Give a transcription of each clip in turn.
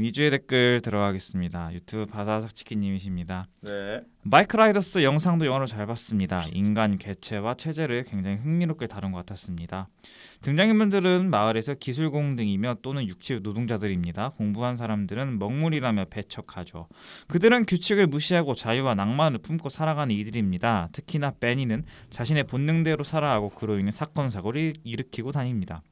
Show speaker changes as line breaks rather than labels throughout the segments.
위주의 댓글 들어가겠습니다. 유튜브 바사삭 치킨님이십니다.
네.
마이크 라이더스 영상도 영화로 잘 봤습니다. 인간 개체와 체제를 굉장히 흥미롭게 다룬 것 같았습니다. 등장인물들은 마을에서 기술공등이며 또는 육체 노동자들입니다. 공부한 사람들은 먹물이라며 배척하죠. 그들은 규칙을 무시하고 자유와 낭만을 품고 살아가는 이들입니다. 특히나 베니는 자신의 본능대로 살아가고 그로 인해 사건 사고를 일으키고 다닙니다.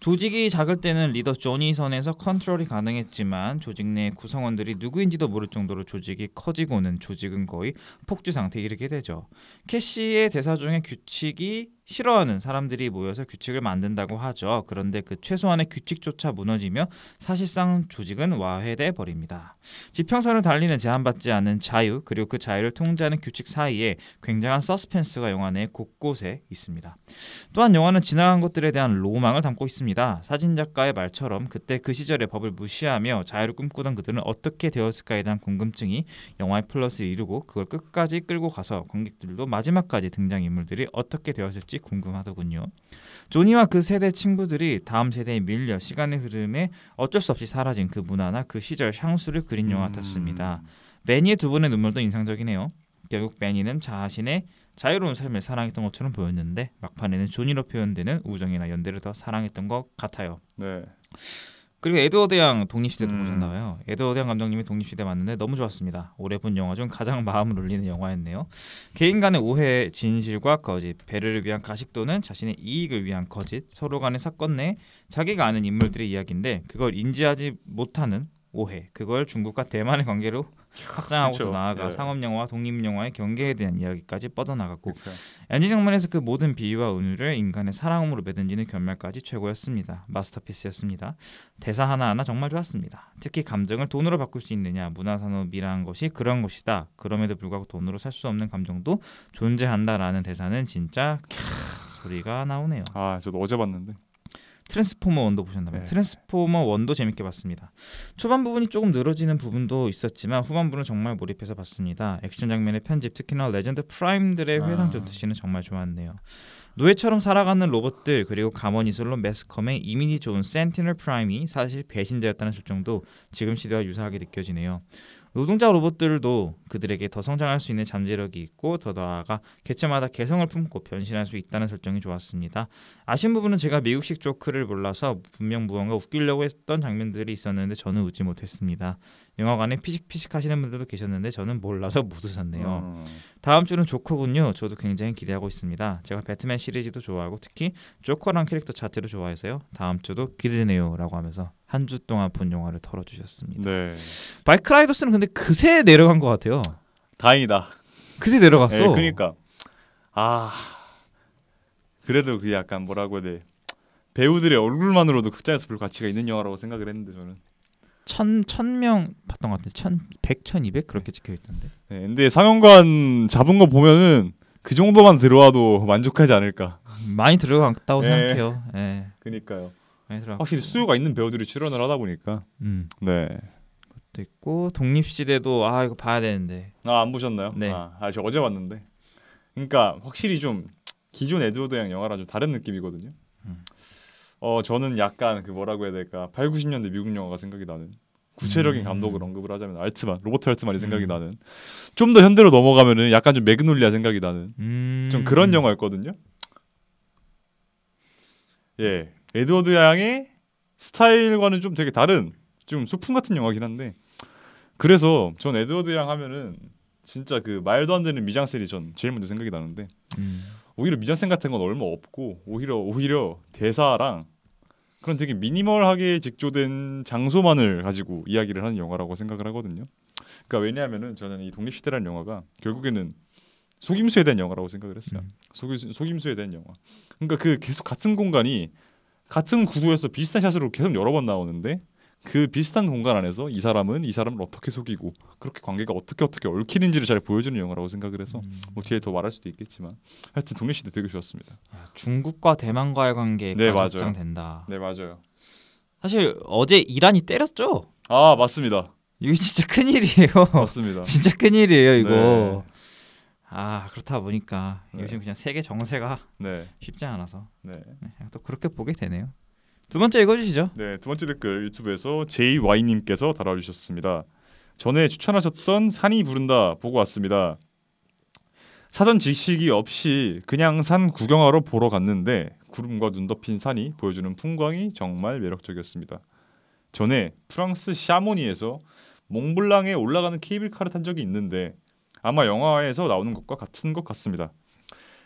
조직이 작을 때는 리더 조니 선에서 컨트롤이 가능했지만 조직 내 구성원들이 누구인지도 모를 정도로 조직이 커지고는 조직은 거의 폭주 상태에 이르게 되죠. 캐시의 대사 중에 규칙이 싫어하는 사람들이 모여서 규칙을 만든다고 하죠. 그런데 그 최소한의 규칙조차 무너지며 사실상 조직은 와해돼 버립니다. 지평선을 달리는 제한받지 않은 자유 그리고 그 자유를 통제하는 규칙 사이에 굉장한 서스펜스가 영화 내 곳곳에 있습니다. 또한 영화는 지나간 것들에 대한 로망을 담고 있습니다. 사진 작가의 말처럼 그때 그 시절의 법을 무시하며 자유를 꿈꾸던 그들은 어떻게 되었을까에 대한 궁금증이 영화의 플러스를 이루고 그걸 끝까지 끌고 가서 관객들도 마지막까지 등장 인물들이 어떻게 되었을지 궁금하더군요. 조니와 그 세대 친구들이 다음 세대에 밀려 시간의 흐름에 어쩔 수 없이 사라진 그 문화나 그 시절 향수를 그린 영화 같았습니다. 매니의 두 분의 눈물도 인상적이네요. 결국 매니는 자신의 자유로운 삶을 사랑했던 것처럼 보였는데 막판에는 조니로 표현되는 우정이나 연대를 더 사랑했던 것 같아요.
네.
그리고 에드워드 양 독립시대도
음.
보셨나봐요. 에드워드 양 감독님이 독립시대 봤는데 너무 좋았습니다. 올해 본 영화 중 가장 마음을 울리는 영화였네요. 개인 간의 오해, 진실과 거짓, 배려를 위한 가식 또는 자신의 이익을 위한 거짓, 서로 간의 사건 내 자기가 아는 인물들의 이야기인데 그걸 인지하지 못하는 오해, 그걸 중국과 대만의 관계로 확장하고 또
그쵸.
나아가
예.
상업 영화와 독립 영화의 경계에 대한 이야기까지 뻗어나갔고
그렇죠.
엔딩 장면에서 그 모든 비유와 은유를 인간의 사랑으로 매듭짓는 결말까지 최고였습니다. masterpiece였습니다. 대사 하나하나 정말 좋았습니다. 특히 감정을 돈으로 바꿀 수 있느냐, 문화산업이라는 것이 그런 것이다. 그럼에도 불구하고 돈으로 살 수 없는 감정도 존재한다라는 대사는 진짜 캬, 소리가 나오네요.
아, 저도 어제 봤는데.
트랜스포머 원도 보셨나봐요.
네.
트랜스포머 원도 재밌게 봤습니다. 초반 부분이 조금 늘어지는 부분도 있었지만 후반부는 정말 몰입해서 봤습니다. 액션 장면의 편집, 특히나 레전드 프라임들의 회상
아.
전투씬은 정말 좋았네요. 노예처럼 살아가는 로봇들 그리고 감언이설로 매스컴의 이미지 좋은 센티널 프라임이 사실 배신자였다는 설정도 지금 시대와 유사하게 느껴지네요. 노동자 로봇들도 그들에게 더 성장할 수 있는 잠재력이 있고 더 나아가 개체마다 개성을 품고 변신할 수 있다는 설정이 좋았습니다. 아쉬운 부분은 제가 미국식 조크를 몰라서 분명 무언가 웃기려고 했던 장면들이 있었는데 저는 웃지 못했습니다. 영화관에 피식피식 하시는 분들도 계셨는데 저는 몰라서 못 웃었네요.
음.
다음 주는 조커군요. 저도 굉장히 기대하고 있습니다. 제가 배트맨 시리즈도 좋아하고 특히 조커란 캐릭터 자체를 좋아해서요. 다음 주도 기대되네요라고 하면서 한 주 동안 본 영화를 털어주셨습니다.
네.
마이크 라이더스는 근데 그새 내려간 것 같아요.
다행이다.
그새 내려갔어.
네, 그러니까 아 그래도 그 약간 뭐라고 해야 돼 배우들의 얼굴만으로도 극장에서 볼 가치가 있는 영화라고 생각을 했는데 저는
천, 천명 봤던 것 같은데 천, 백, 천, 이백 그렇게 찍혀 있던데.
네, 근데 상영관 잡은 거 보면은 그 정도만 들어와도 만족하지 않을까
많이 들어갔다고
네.
생각해요. 예.
그니까요
많이 들어.
확실히 수요가 있는 배우들이 출연을 하다 보니까
음.
네.
또 있고 독립시대도 아 이거 봐야 되는데.
아 안 보셨나요?
네.
아, 아, 저 어제 봤는데 그러니까 확실히 좀 기존 에드워드 양 영화랑 좀 다른 느낌이거든요
음.
어 저는 약간 그 뭐라고 해야 될까 8, 90년대 미국 영화가 생각이 나는 구체적인
음.
감독을 언급을 하자면 알트만 로버트 알트만이 생각이
음.
나는 좀 더 현대로 넘어가면은 약간 좀 매그놀리아 생각이 나는
음.
좀 그런 영화였거든요 예 에드워드 양의 스타일과는 좀 되게 다른 좀 소품 같은 영화긴 한데 그래서 전 에드워드 양 하면은 진짜 그 말도 안 되는 미장센이 전 제일 먼저 생각이 나는데
음.
오히려 미장센 같은 건 얼마 없고 오히려 오히려 대사랑 그런 되게 미니멀하게 직조된 장소만을 가지고 이야기를 하는 영화라고 생각을 하거든요. 그러니까 왜냐하면은 저는 이 독립시대라는 영화가 결국에는 속임수에 대한 영화라고 생각을 했어요.
음.
속임수, 속임수에 대한 영화. 그러니까 그 계속 같은 공간이 같은 구도에서 비슷한 샷으로 계속 여러 번 나오는데 그 비슷한 공간 안에서 이 사람은 이 사람을 어떻게 속이고 그렇게 관계가 어떻게 어떻게 얽히는지를 잘 보여주는 영화라고 생각을 해서
음.
뭐 뒤에 더 말할 수도 있겠지만 하여튼 독립시대 되게 좋았습니다.
야, 중국과 대만과의 관계가
네.
확장된다.
네 맞아요.
사실 어제 이란이 때렸죠.
아 맞습니다.
이거 진짜 큰 일이에요.
맞습니다.
진짜 큰 일이에요 이거.
네.
아 그렇다 보니까
네.
요즘 그냥 세계 정세가
네,
쉽지 않아서
네.
네, 또 그렇게 보게 되네요. 두 번째 읽어주시죠.
네, 두 번째 댓글 유튜브에서 JY님께서 달아주셨습니다. 전에 추천하셨던 산이 부른다 보고 왔습니다. 사전 지식이 없이 그냥 산 구경하러 보러 갔는데 구름과 눈 덮인 산이 보여주는 풍광이 정말 매력적이었습니다. 전에 프랑스 샤모니에서 몽블랑에 올라가는 케이블카를 탄 적이 있는데 아마 영화에서 나오는 것과 같은 것 같습니다.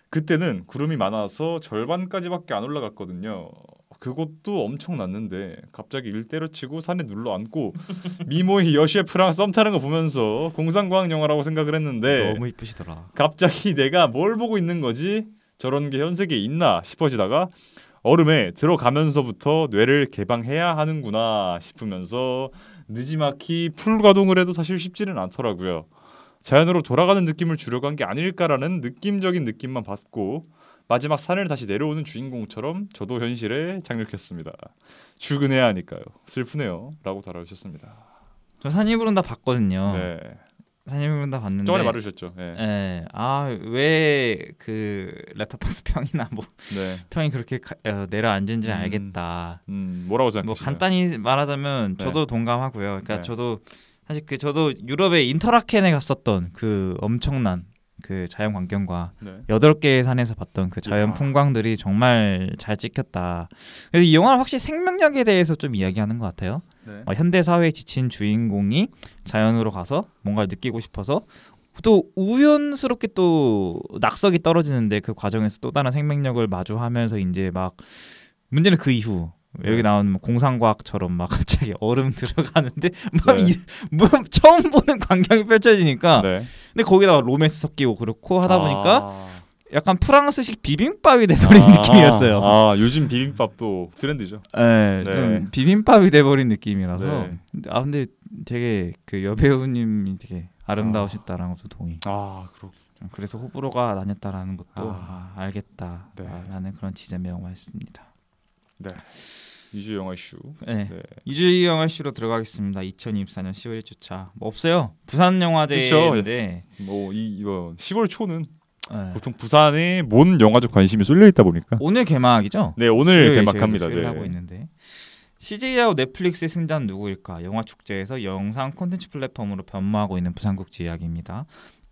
그때는 구름이 많아서 절반까지밖에 안 올라갔거든요. 그것도 엄청 났는데 갑자기 일 때려치고 산에 눌러 앉고 미모의 여셰프랑 썸 타는 거 보면서 공상과학 영화라고 생각을 했는데
너무 이쁘시더라.
갑자기 내가 뭘 보고 있는 거지? 저런 게 현세계에 있나 싶어지다가 얼음에 들어가면서부터 뇌를 개방해야 하는구나 싶으면서 느지막이 풀 가동을 해도 사실 쉽지는 않더라고요. 자연으로 돌아가는 느낌을 주려고 한 게 아닐까라는 느낌적인 느낌만 받고 마지막 산을 다시 내려오는 주인공처럼 저도 현실에 장력했습니다. 출근해야 하니까요. 슬프네요.라고 달아주셨습니다.
저 산이 부른 다 봤거든요.
네.
산이 부른 다 봤는데.
저번에 말해주셨죠. 네.
예. 아왜 그 레터박스 평이나 뭐
네.
평이 그렇게 가, 어, 내려앉은지
음.
알겠다.
음, 뭐라고
뭐
생각하시나요?
간단히 말하자면
네.
저도 동감하고요. 그러니까
네.
저도 사실 그 저도 유럽의 인터라켄에 갔었던 그 엄청난 그 자연 광경과
네.
여덟 개의 산에서 봤던 그 자연
야.
풍광들이 정말 잘 찍혔다. 그래서 이 영화는 확실히 생명력에 대해서 좀 이야기하는 것 같아요.
네.
어, 현대 사회에 지친 주인공이 자연으로 가서 뭔가를 느끼고 싶어서 또 우연스럽게 또 낙석이 떨어지는데 그 과정에서 또 다른 생명력을 마주하면서 이제 막 문제는 그 이후 여기
네.
나오는 뭐 공상과학처럼 막 갑자기 얼음 들어가는데 막
네.
이, 뭐 처음 보는 광경이 펼쳐지니까
네.
근데 거기다가 로맨스 섞이고 그렇고 하다 보니까
아.
약간 프랑스식 비빔밥이 돼버린
아,
느낌이었어요.
아 요즘 비빔밥도 트렌드죠.
네,
네.
좀 비빔밥이 돼버린 느낌이라서.
네.
아 근데 되게 그 여배우님이 되게 아름다우셨다라는 것도 동의.
아 그렇.
그래서 호불호가 나뉘었다라는 것도
아.
아, 알겠다라는 그런 지점의 영화였습니다.
네. 이주 영화 이슈.
네.
네.
이주희 영화 씨로 들어가겠습니다. 2024년 10월 1주차. 뭐 없어요. 부산 영화제인데
뭐이 이번 10월 초는
네.
보통 부산에 뭔 영화적 관심이 쏠려 있다 보니까.
오늘 개막이죠.
네 오늘 개막합니다. 네.
하고 있는데 CJ하고 넷플릭스의 승자는 누구일까? 영화 축제에서 영상 콘텐츠 플랫폼으로 변모하고 있는 부산국제 이야기입니다.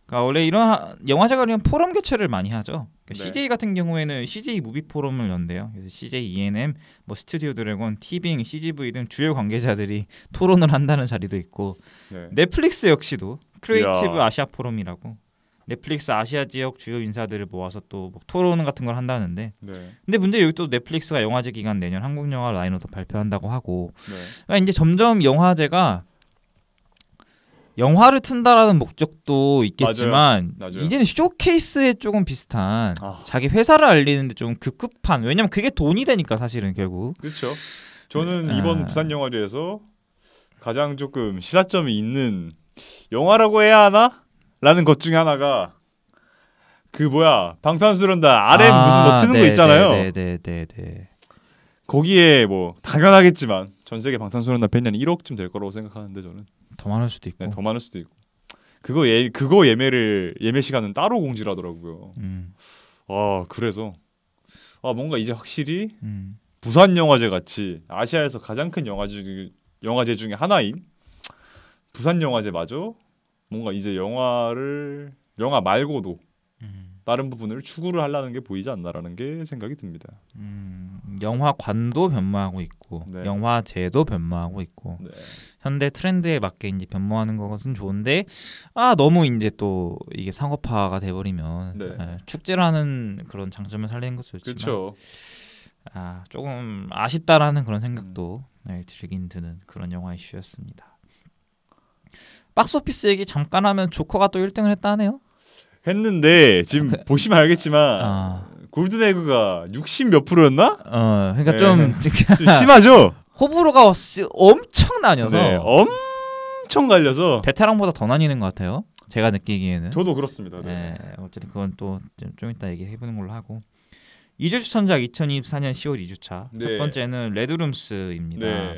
그러니까 원래 이런 영화제가 이런 포럼 개최를 많이 하죠. 그러니까
네.
CJ 같은 경우에는 CJ 무비 포럼을 연대요. 그래서 CJ E&M, 뭐 스튜디오 드래곤, 티빙, CGV 등 주요 관계자들이 토론을 한다는 자리도 있고
네.
넷플릭스 역시도 creative
이야.
아시아 포럼이라고 넷플릭스 아시아 지역 주요 인사들을 모아서 또 뭐 토론 같은 걸 한다는데
네.
근데 문제 여기 또 넷플릭스가 영화제 기간 내년 한국 영화 라인업도 발표한다고 하고
네.
그러니까 이제 점점 영화제가 영화를 튼다라는 목적도 있겠지만
맞아요. 맞아요.
이제는 쇼케이스에 조금 비슷한
아.
자기 회사를 알리는데 좀 급급한 왜냐면 그게 돈이 되니까 사실은 결국
그렇죠. 저는
아.
이번 부산 영화제에서 가장 조금 시사점이 있는 영화라고 해야 하나? 라는 것 중에 하나가 그 뭐야 방탄소년단 RM 무슨 뭐 트는 거 있잖아요.
아, 네네 네 네.
거기에 뭐 당연하겠지만 전 세계 방탄소년단 팬이 1억쯤 될 거라고 생각하는데 저는
더 많을 수도 있고.
네, 더 많을 수도 있고 그거 예 그거 예매를 예매 시간은 따로 공지를 하더라고요.
음,
아 그래서 아 뭔가 이제 확실히
음.
부산 영화제 같이 아시아에서 가장 큰 영화제 영화제 중에 하나인 부산 영화제 마저 뭔가 이제 영화를 영화 말고도
음.
다른 부분을 추구를 하려는 게 보이지 않나라는 게 생각이 듭니다.
음, 영화관도 변모하고 있고
네.
영화제도 변모하고 있고
네.
현대 트렌드에 맞게 이제 변모하는 것은 좋은데 아 너무 이제 또 이게 상업화가 돼버리면
네.
예, 축제라는 그런 장점을 살리는 것도 좋지만
그렇죠.
아 조금 아쉽다라는 그런 생각도
음.
네, 들긴 드는 그런 영화 이슈였습니다. 박스오피스 얘기 잠깐 하면 조커가 또 1등을 했다네요.
했는데 지금
그-
보시면 알겠지만
아,
골든에그가 60 몇 프로였나?
어, 그러니까
네.
좀
좀 심하죠.
호불호가 시- 엄청 나뉘어서
네, 엄청 갈려서
베테랑보다 더 나뉘는 것 같아요. 제가 느끼기에는.
저도 그렇습니다. 네.
네, 어쨌든 그건 또 좀 이따 얘기해 보는 걸로 하고. 2주 추천작 2024년 10월 2주차
네.
첫 번째는 Red Rooms입니다.
네.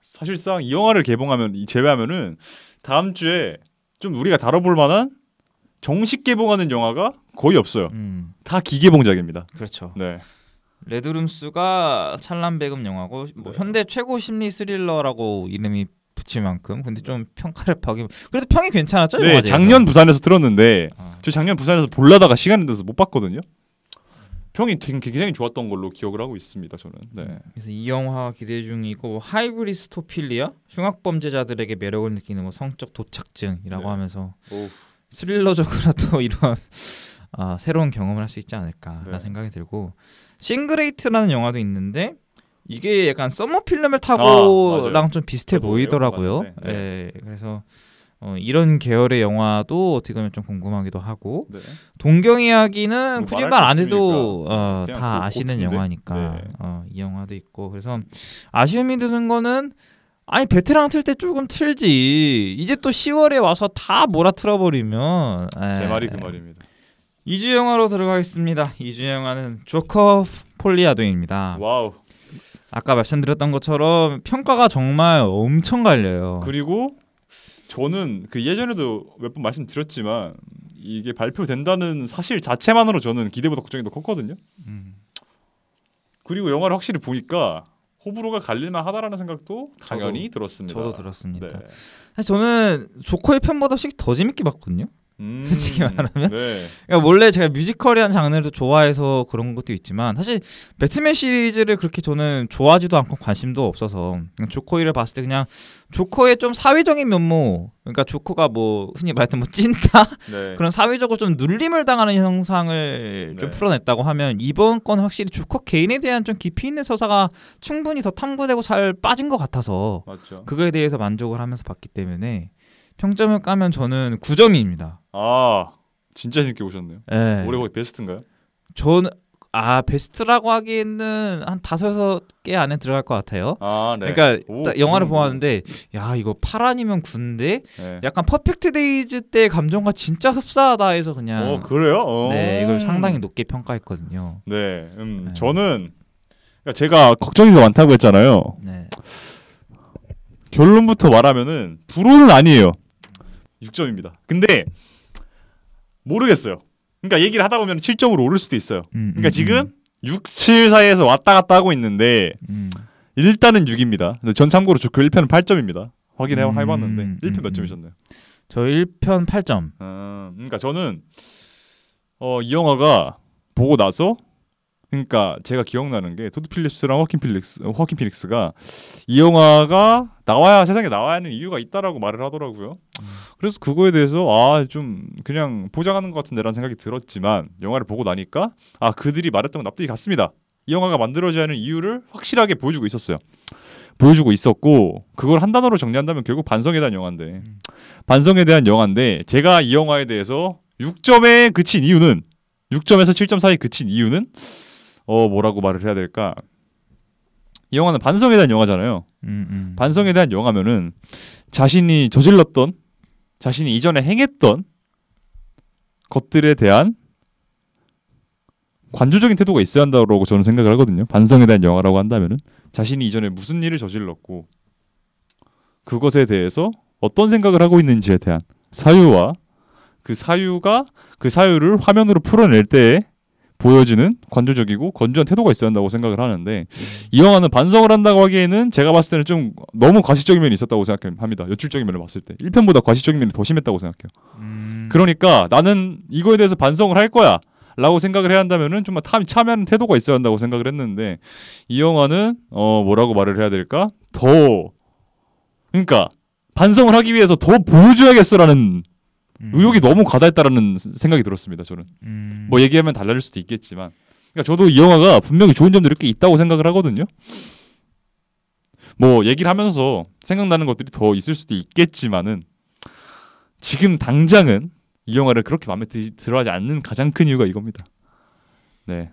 사실상 이 영화를 개봉하면 이 제외하면은 다음 주에 좀 우리가 다뤄볼 만한 정식 개봉하는 영화가 거의 없어요.
음,
다 기개봉작입니다.
그렇죠.
네.
Red Rooms가 찬란 배급 영화고 뭐
네.
현대 최고 심리 스릴러라고 이름이 붙일 만큼 근데 좀 평가를 받기 그래도 평이 괜찮았죠?
네,
영화제에서?
작년 부산에서 들었는데
아,
저 작년 부산에서 볼라다가 시간이 돼서 못 봤거든요. 평이 되게 굉장히 좋았던 걸로 기억을 하고 있습니다. 저는. 네.
그래서 이 영화 기대 중이고 뭐 hybristophilia 흉악 범죄자들에게 매력을 느끼는 뭐 성적 도착증이라고
네.
하면서
오,
스릴러적으로도 이런 아, 새로운 경험을 할 수 있지 않을까라는
네.
생각이 들고 Single Eight이라는 영화도 있는데 이게 약간 Summer 필름을
아,
타고랑
맞아요.
좀 비슷해 보이더라고요.
봤는데,
예, 그래서 어, 이런 계열의 영화도 어떻게 보면 좀 궁금하기도 하고
네.
동경 이야기는
뭐
굳이
말
안 해도. 어, 다
고-
아시는
GOAT인데?
영화니까
네.
어, 이 영화도 있고 그래서 아쉬움이 드는 거는 아니 베테랑 틀 때 조금 틀지 이제 또 10월에 와서 다 몰아 틀어버리면
제
에,
말이 그 말입니다.
2주 영화로 들어가겠습니다 2주 영화는 조커 Folie à Deux입니다
와우.
아까 말씀드렸던 것처럼 평가가 정말 엄청 갈려요
그리고 저는 그 예전에도 몇 번 말씀드렸지만 이게 발표된다는 사실 자체만으로 저는 기대보다 걱정이 더 컸거든요.
음.
그리고 영화를 확실히 보니까 호불호가 갈릴만 하다라는 생각도 당연히 들었습니다.
저도 들었습니다
네.
사실 저는 조커의 편보다 솔직히 더 재밌게 봤거든요
음,
솔직히 말하면?
네.
그러니까 원래 제가 뮤지컬이란 장르를 좋아해서 그런 것도 있지만 사실 배트맨 시리즈를 그렇게 저는 좋아하지도 않고 관심도 없어서 조커를 봤을 때 그냥 조커의 좀 사회적인 면모 그러니까 조커가 뭐 흔히 말했던 뭐 찐따
네.
그런 사회적으로 좀 눌림을 당하는 형상을 좀
네.
풀어냈다고 하면 이번 건 확실히 조커 개인에 대한 좀 깊이 있는 서사가 충분히 더 탐구되고 잘 빠진 것 같아서
맞죠.
그거에 대해서 만족을 하면서 봤기 때문에 평점을 까면 저는 9점입니다.
아 진짜 재밌게 보셨네요.
예.
올해 거의 베스트인가요?
저는 아 베스트라고 하기에는 한 다섯 개 안에 들어갈 것 같아요.
아 네.
그러니까
오,
영화를
정도.
보았는데 야 이거 8아니면 9인데
네.
약간 Perfect Days 때 감정과 진짜 흡사하다 해서 그냥
어 그래요? 어.
네 이걸 상당히 높게 평가했거든요.
네. 음
네.
저는 그러니까 제가 걱정이 더 많다고 했잖아요.
네.
결론부터 말하면은 불호는 아니에요. 6점입니다. 근데 모르겠어요. 그러니까 얘기를 하다 보면 7점으로 오를 수도 있어요.
음,
그러니까
음,
지금 6, 7 사이에서 왔다 갔다 하고 있는데
음.
일단은 6입니다. 근데 전 참고로 저 그 1편은 8점입니다. 확인해
음,
해봤는데
음,
1편 몇
음.
점이셨나요?
저 1편 8점.
아, 그러니까 저는 어, 이 영화가 보고 나서 그러니까 제가 기억나는 게 토드 필립스랑 호킨 필릭스 호킨 피닉스가 이 영화가 나와야 세상에 나와야 하는 이유가 있다라고 말을 하더라고요. 그래서 그거에 대해서 아 좀 그냥 포장하는 것 같은데라는 생각이 들었지만 영화를 보고 나니까 아 그들이 말했던 건 납득이 갔습니다. 이 영화가 만들어져야 하는 이유를 확실하게 보여주고 있었어요. 보여주고 있었고 그걸 한 단어로 정리한다면 결국 반성에 대한 영화인데
음.
반성에 대한 영화인데 제가 이 영화에 대해서 6점에 그친 이유는 6점에서 7점 사이 그친 이유는 어 뭐라고 말을 해야 될까? 이 영화는 반성에 대한 영화잖아요.
음, 음.
반성에 대한 영화면은 자신이 저질렀던 자신이 이전에 행했던 것들에 대한 관조적인 태도가 있어야 한다고 저는 생각을 하거든요. 반성에 대한 영화라고 한다면은 자신이 이전에 무슨 일을 저질렀고 그것에 대해서 어떤 생각을 하고 있는지에 대한 사유와 그 사유가 그 사유를 화면으로 풀어낼 때에 보여지는 관조적이고 건조한 태도가 있어야 한다고 생각을 하는데 이 영화는 반성을 한다고 하기에는 제가 봤을 때는 좀 너무 과시적인 면이 있었다고 생각합니다. 연출적인 면을 봤을 때 1편보다 과시적인 면이 더 심했다고 생각해요.
음.
그러니까 나는 이거에 대해서 반성을 할 거야. 라고 생각을 해야 한다면은 참여하는 태도가 있어야 한다고 생각을 했는데 이 영화는 어 뭐라고 말을 해야 될까 더 그러니까 반성을 하기 위해서 더 보여줘야겠어라는
음.
의욕이 너무 과다했다라는 생각이 들었습니다 저는.
음.
뭐 얘기하면 달라질 수도 있겠지만. 그러니까 저도 이 영화가 분명히 좋은 점들이 꽤 있다고 생각을 하거든요. 뭐 얘기를 하면서 생각나는 것들이 더 있을 수도 있겠지만은 지금 당장은 이 영화를 그렇게 마음에 드, 들어하지 않는 가장 큰 이유가 이겁니다. 네.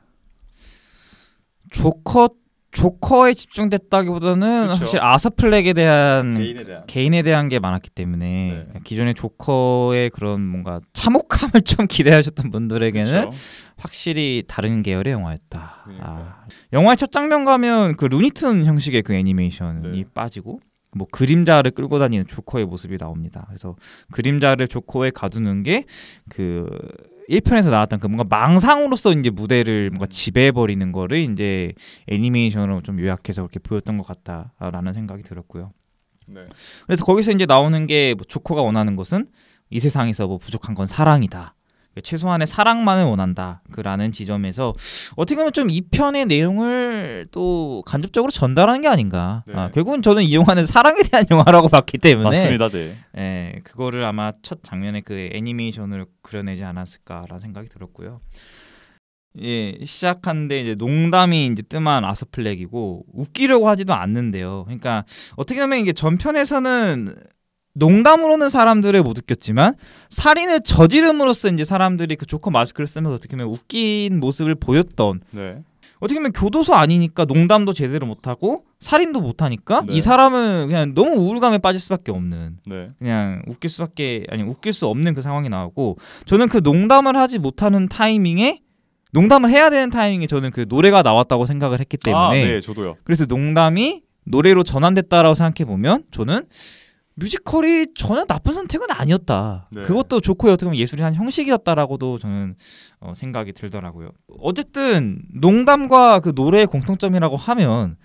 조커 조커에 집중됐다기보다는
그쵸.
사실 아서플렉에 대한
대한
개인에 대한 게 많았기 때문에
네.
기존의 조커의 그런 뭔가 참혹함을 좀 기대하셨던 분들에게는 확실히 다른 계열의 영화였다.
그러니까요.
아, 영화의 첫 장면 가면 그 루니툰 형식의 그 애니메이션이
네.
빠지고 뭐 그림자를 끌고 다니는 조커의 모습이 나옵니다. 그래서 그림자를 조커에 가두는 게 그 1편에서 나왔던 그 뭔가 망상으로서 이제 무대를 뭔가 지배해 버리는 거를 이제 애니메이션으로 좀 요약해서 그렇게 보였던 것 같다라는 생각이 들었고요.
네.
그래서 거기서 이제 나오는 게 뭐 조커가 원하는 것은 이 세상에서 뭐 부족한 건 사랑이다. 최소한의 사랑만을 원한다. 그라는 지점에서 어떻게 보면 좀 이 편의 내용을 또 간접적으로 전달하는 게 아닌가.
네.
아, 결국은 저는 이 영화는 사랑에 대한 영화라고 봤기 때문에
맞습니다. 네.
예, 그거를 아마 첫 장면에 그 애니메이션으로 그려내지 않았을까라는 생각이 들었고요. 예, 시작한데 이제 농담이 이제 뜸한 아스플렉이고 웃기려고 하지도 않는데요. 그러니까 어떻게 보면 이게 전편에서는 농담으로는 사람들을 못 웃겼지만 살인을 저지름으로써 이제 사람들이 그 조커 마스크를 쓰면서 어떻게 보면 웃긴 모습을 보였던
네.
어떻게 보면 교도소 아니니까 농담도 제대로 못하고 살인도 못하니까
네.
이 사람은 그냥 너무 우울감에 빠질 수밖에 없는
네.
그냥 웃길 수밖에 아니 웃길 수 없는 그 상황이 나오고 저는 그 농담을 하지 못하는 타이밍에 농담을 해야 되는 타이밍에 저는 그 노래가 나왔다고 생각을 했기 때문에
아, 네, 저도요.
그래서 농담이 노래로 전환됐다라고 생각해 보면 저는 뮤지컬이 전혀 나쁜 선택은 아니었다.
네.
그것도 조커의 어떻게 보면 예술의 한 형식이었다라고도 저는 어, 생각이 들더라고요. 어쨌든 농담과 그 노래의 공통점이라고 하면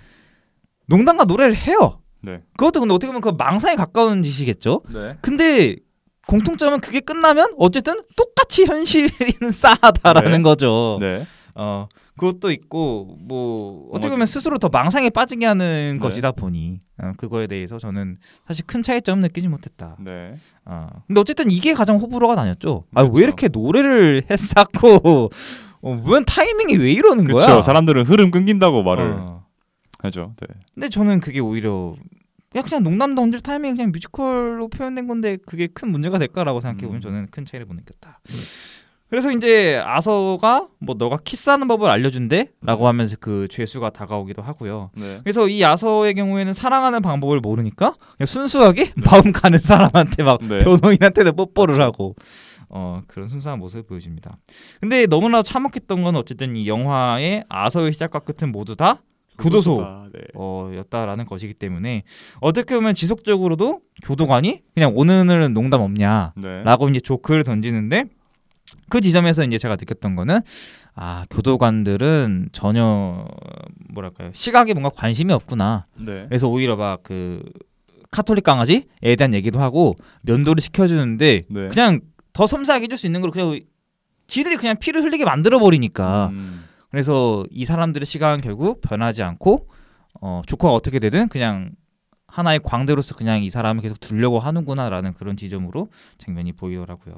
농담과 노래를 해요.
네.
그것도 근데 어떻게 보면 그 망상에 가까운 짓이겠죠.
네.
근데 공통점은 그게 끝나면 어쨌든 똑같이 현실은 싸하다라는
네.
거죠.
네.
어 그것도 있고 뭐 어떻게
어머니.
보면 스스로 더 망상에 빠지게 하는
네.
것이다 보니 어, 그거에 대해서 저는 사실 큰 차이점 느끼지 못했다.
네.
어 근데 어쨌든 이게 가장 호불호가 나뉘었죠. 아
그렇죠.
왜 이렇게 노래를 했었고 어, 왜 타이밍이 왜 이러는
그렇죠.
거야?
사람들은 흐름 끊긴다고 말을
어.
하죠. 네.
근데 저는 그게 오히려 야 그냥 농담 던질 타이밍 그냥 뮤지컬로 표현된 건데 그게 큰 문제가 될까라고 생각해 보면
음.
저는 큰 차이를 못 느꼈다. 그래서 이제 아서가 뭐 너가 키스하는 법을 알려준대라고
음.
하면서 그 죄수가 다가오기도 하고요.
네.
그래서 이 아서의 경우에는 사랑하는 방법을 모르니까 그냥 순수하게 마음 가는 사람한테 막
네.
변호인한테도 뽀뽀를 하고 어 그런 순수한 모습을 보여줍니다. 근데 너무나도 참혹했던 건 어쨌든 이 영화의 아서의 시작과 끝은 모두 다 교도소
교도소가, 네.
어, 였다라는 것이기 때문에 어떻게 보면 지속적으로도 교도관이 그냥 오늘은 농담 없냐라고
네.
이제 조크를 던지는데 그 지점에서 이제 제가 느꼈던 거는 아 교도관들은 전혀 뭐랄까요 시각에 뭔가 관심이 없구나
네.
그래서 오히려 막 그 카톨릭 강아지에 대한 얘기도 하고 면도를 시켜주는데
네.
그냥 더 섬세하게 해줄 수 있는 걸 그냥 지들이 그냥 피를 흘리게 만들어 버리니까
음.
그래서 이 사람들의 시각은 결국 변하지 않고 어, 조커가 어떻게 되든 그냥 하나의 광대로서 그냥 이 사람을 계속 두려고 하는구나라는 그런 지점으로 장면이 보이더라고요.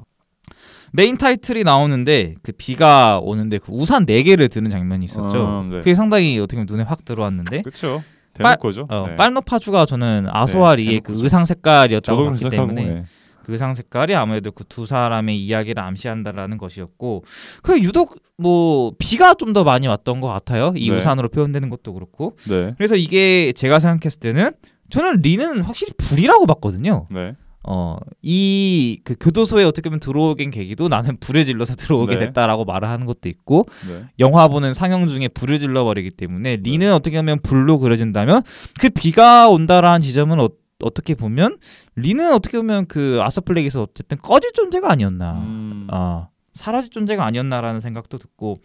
메인 타이틀이 나오는데 그 비가 오는데 그 우산 네 개를 드는 장면이 있었죠.
아, 네.
그게 상당히 어떻게 보면 눈에 확 들어왔는데
그렇죠.
빨-
대놓고죠.
어,
네.
빨노 파주가 저는 아소와
네,
리의 그. 의상 색깔이었다고 봤기 때문에
네.
그 의상 색깔이 아무래도 그 두 사람의 이야기를 암시한다라는 것이었고 그 유독 뭐 비가 좀 더 많이 왔던 것 같아요. 이
네.
우산으로 표현되는 것도 그렇고
네.
그래서 이게 제가 생각했을 때는 저는 리는 확실히 불이라고 봤거든요.
네.
어, 이 그 교도소에 어떻게 보면 들어오긴 계기도 나는 불을 질러서 들어오게
네.
됐다라고 말을 하는 것도 있고
네.
영화 보는 상영 중에 불을 질러 버리기 때문에 리는 어떻게 보면 불로 그려진다면 그 비가 온다라는 지점은 어, 어떻게 보면 리는 어떻게 보면 그 아서플렉에서 어쨌든 꺼질 존재가 아니었나.
음.
아 사라질 존재가 아니었나라는 생각도 듣고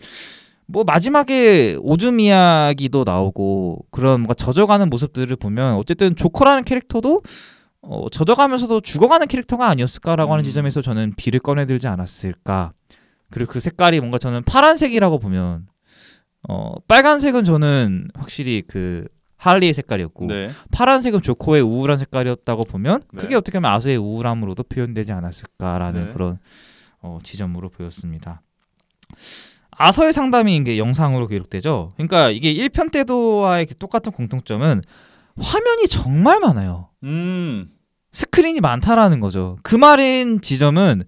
뭐 마지막에 오줌 이야기도 나오고 그런 뭔가 젖어가는 모습들을 보면 어쨌든 조커라는 캐릭터도 어, 젖어가면서도 죽어가는 캐릭터가 아니었을까라고 하는
음.
지점에서 저는 비를 꺼내들지 않았을까 그리고 그 색깔이 뭔가 저는 파란색이라고 보면 어 빨간색은 저는 확실히 그 할리의 색깔이었고
네.
파란색은 조커의 우울한 색깔이었다고 보면 그게
네.
어떻게 보면 아소의 우울함으로도 표현되지 않았을까라는
네.
그런 어, 지점으로 보였습니다. 아서의 상담이 이게 영상으로 기록되죠. 그러니까 이게 1편 때도와의 똑같은 공통점은 화면이 정말 많아요.
음.
스크린이 많다라는 거죠. 그 말인 지점은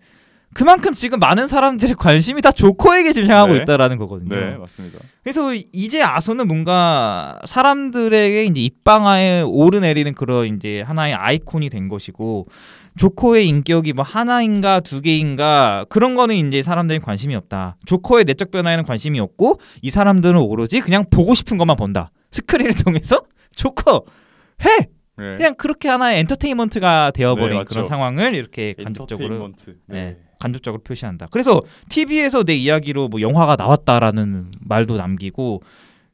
그만큼 지금 많은 사람들의 관심이 다 조커에게 지금 향하고
네.
있다라는 거거든요.
네, 맞습니다.
그래서 이제 아소는 뭔가 사람들에게 이제 입방아에 오르내리는 그런 이제 하나의 아이콘이 된 것이고 조커의 인격이 뭐 하나인가 두 개인가 그런 거는 이제 사람들이 관심이 없다. 조커의 내적 변화에는 관심이 없고 이 사람들은 오로지 그냥 보고 싶은 것만 본다. 스크린을 통해서 조커 해
네.
그냥 그렇게 하나의 엔터테인먼트가 되어버린
네.
그런 상황을 이렇게 간접적으로.
네.
네. 간접적으로 표시한다. 그래서 TV에서 내 이야기로 뭐 영화가 나왔다라는 말도 남기고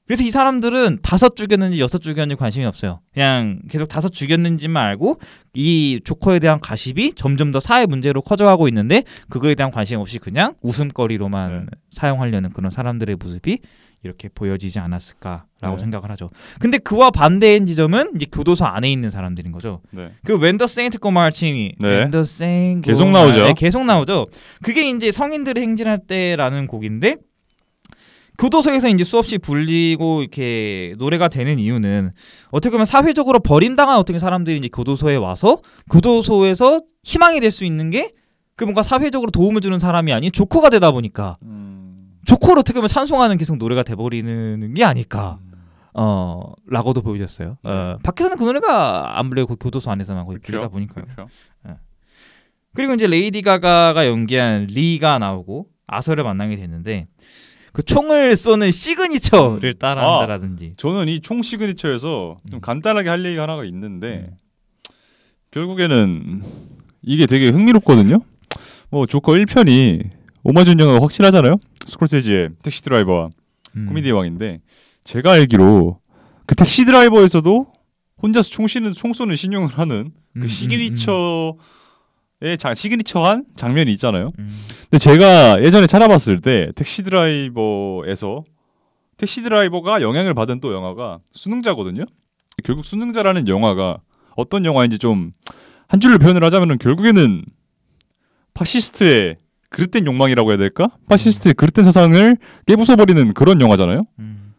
그래서 이 사람들은 다섯 죽였는지 여섯 죽였는지 관심이 없어요. 그냥 계속 다섯 죽였는지만 알고 이 조커에 대한 가십이 점점 더 사회 문제로 커져가고 있는데 그거에 대한 관심 없이 그냥 웃음거리로만
네.
사용하려는 그런 사람들의 모습이 이렇게 보여지지 않았을까라고
네.
생각을 하죠. 근데 그와 반대인 지점은 이제 교도소 안에 있는 사람들인 거죠.
네.
그
네.
When the Saint Go
계속. 나오죠.
네, 계속 나오죠. 그게 이제 성인들을 행진할 때라는 곡인데 교도소에서 이제 수없이 불리고 이렇게 노래가 되는 이유는 어떻게 보면 사회적으로 버림당한 어떻게 사람들이 이제 교도소에 와서 교도소에서 희망이 될 수 있는 게 그 뭔가 사회적으로 도움을 주는 사람이 아닌 조커가 되다 보니까
음.
조커를 어떻게 보면 찬송하는 계속 노래가 돼버리는 게 아닐까. 어 라고도 보여졌어요. 어, 밖에서는 그 노래가 안 불리고 그 교도소 안에서만 거의 불리다 보니까요.
그렇죠.
그리고 이제 레이디 가가가 연기한 리가 나오고 아서를 만나게 됐는데 그 총을 쏘는 signature를
음.
따라한다라든지.
저는 이 총 signature에서 좀
음.
간단하게 할 얘기가 하나가 있는데
음.
결국에는 이게 되게 흥미롭거든요. 뭐 조커 1편이 오마주한 영화가 확실하잖아요. 스콜세지의 택시 드라이버와
음.
코미디의 왕인데 제가 알기로 그 택시 드라이버에서도 혼자서 총 쏘는 총 쏘는 시늉을 하는
음,
그 signature의 장 signature한 장면이 있잖아요.
음, 음.
근데 제가 예전에 찾아봤을 때 택시 드라이버에서 택시 드라이버가 영향을 받은 또 영화가 순응자거든요. 결국 순응자라는 영화가 어떤 영화인지 좀 한 줄로 표현을 하자면은 결국에는 파시스트의 그릇된 욕망이라고 해야 될까? 파시스트의 그릇된 세상을 깨부숴버리는 그런 영화잖아요.
음.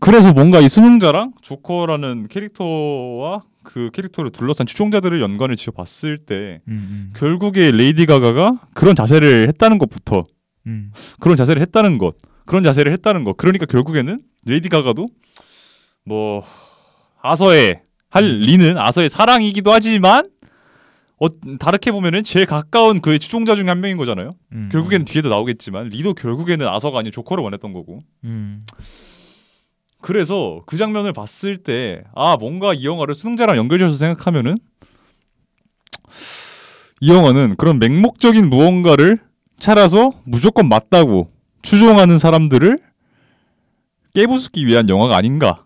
그래서 뭔가 이 순응자랑 조커라는 캐릭터와 그 캐릭터를 둘러싼 추종자들을 연관을 지어 봤을 때
음, 음,
결국에 레이디 가가가 그런 자세를 했다는 것부터
음.
그런 자세를 했다는 것 그런 자세를 했다는 것 그러니까 결국에는 레이디 가가도 뭐 아서의 할
음.
리는 아서의 사랑이기도 하지만 어, 다르게 보면은 제일 가까운 그의 추종자 중에 한 명인 거잖아요.
음,
결국에는 뒤에도 나오겠지만 리도 결국에는 아서가 아닌 조커를 원했던 거고.
음.
그래서 그 장면을 봤을 때 아 뭔가 이 영화를 수능자랑 연결해서 생각하면은 이 영화는 그런 맹목적인 무언가를 찾아서 무조건 맞다고 추종하는 사람들을 깨부수기 위한 영화가 아닌가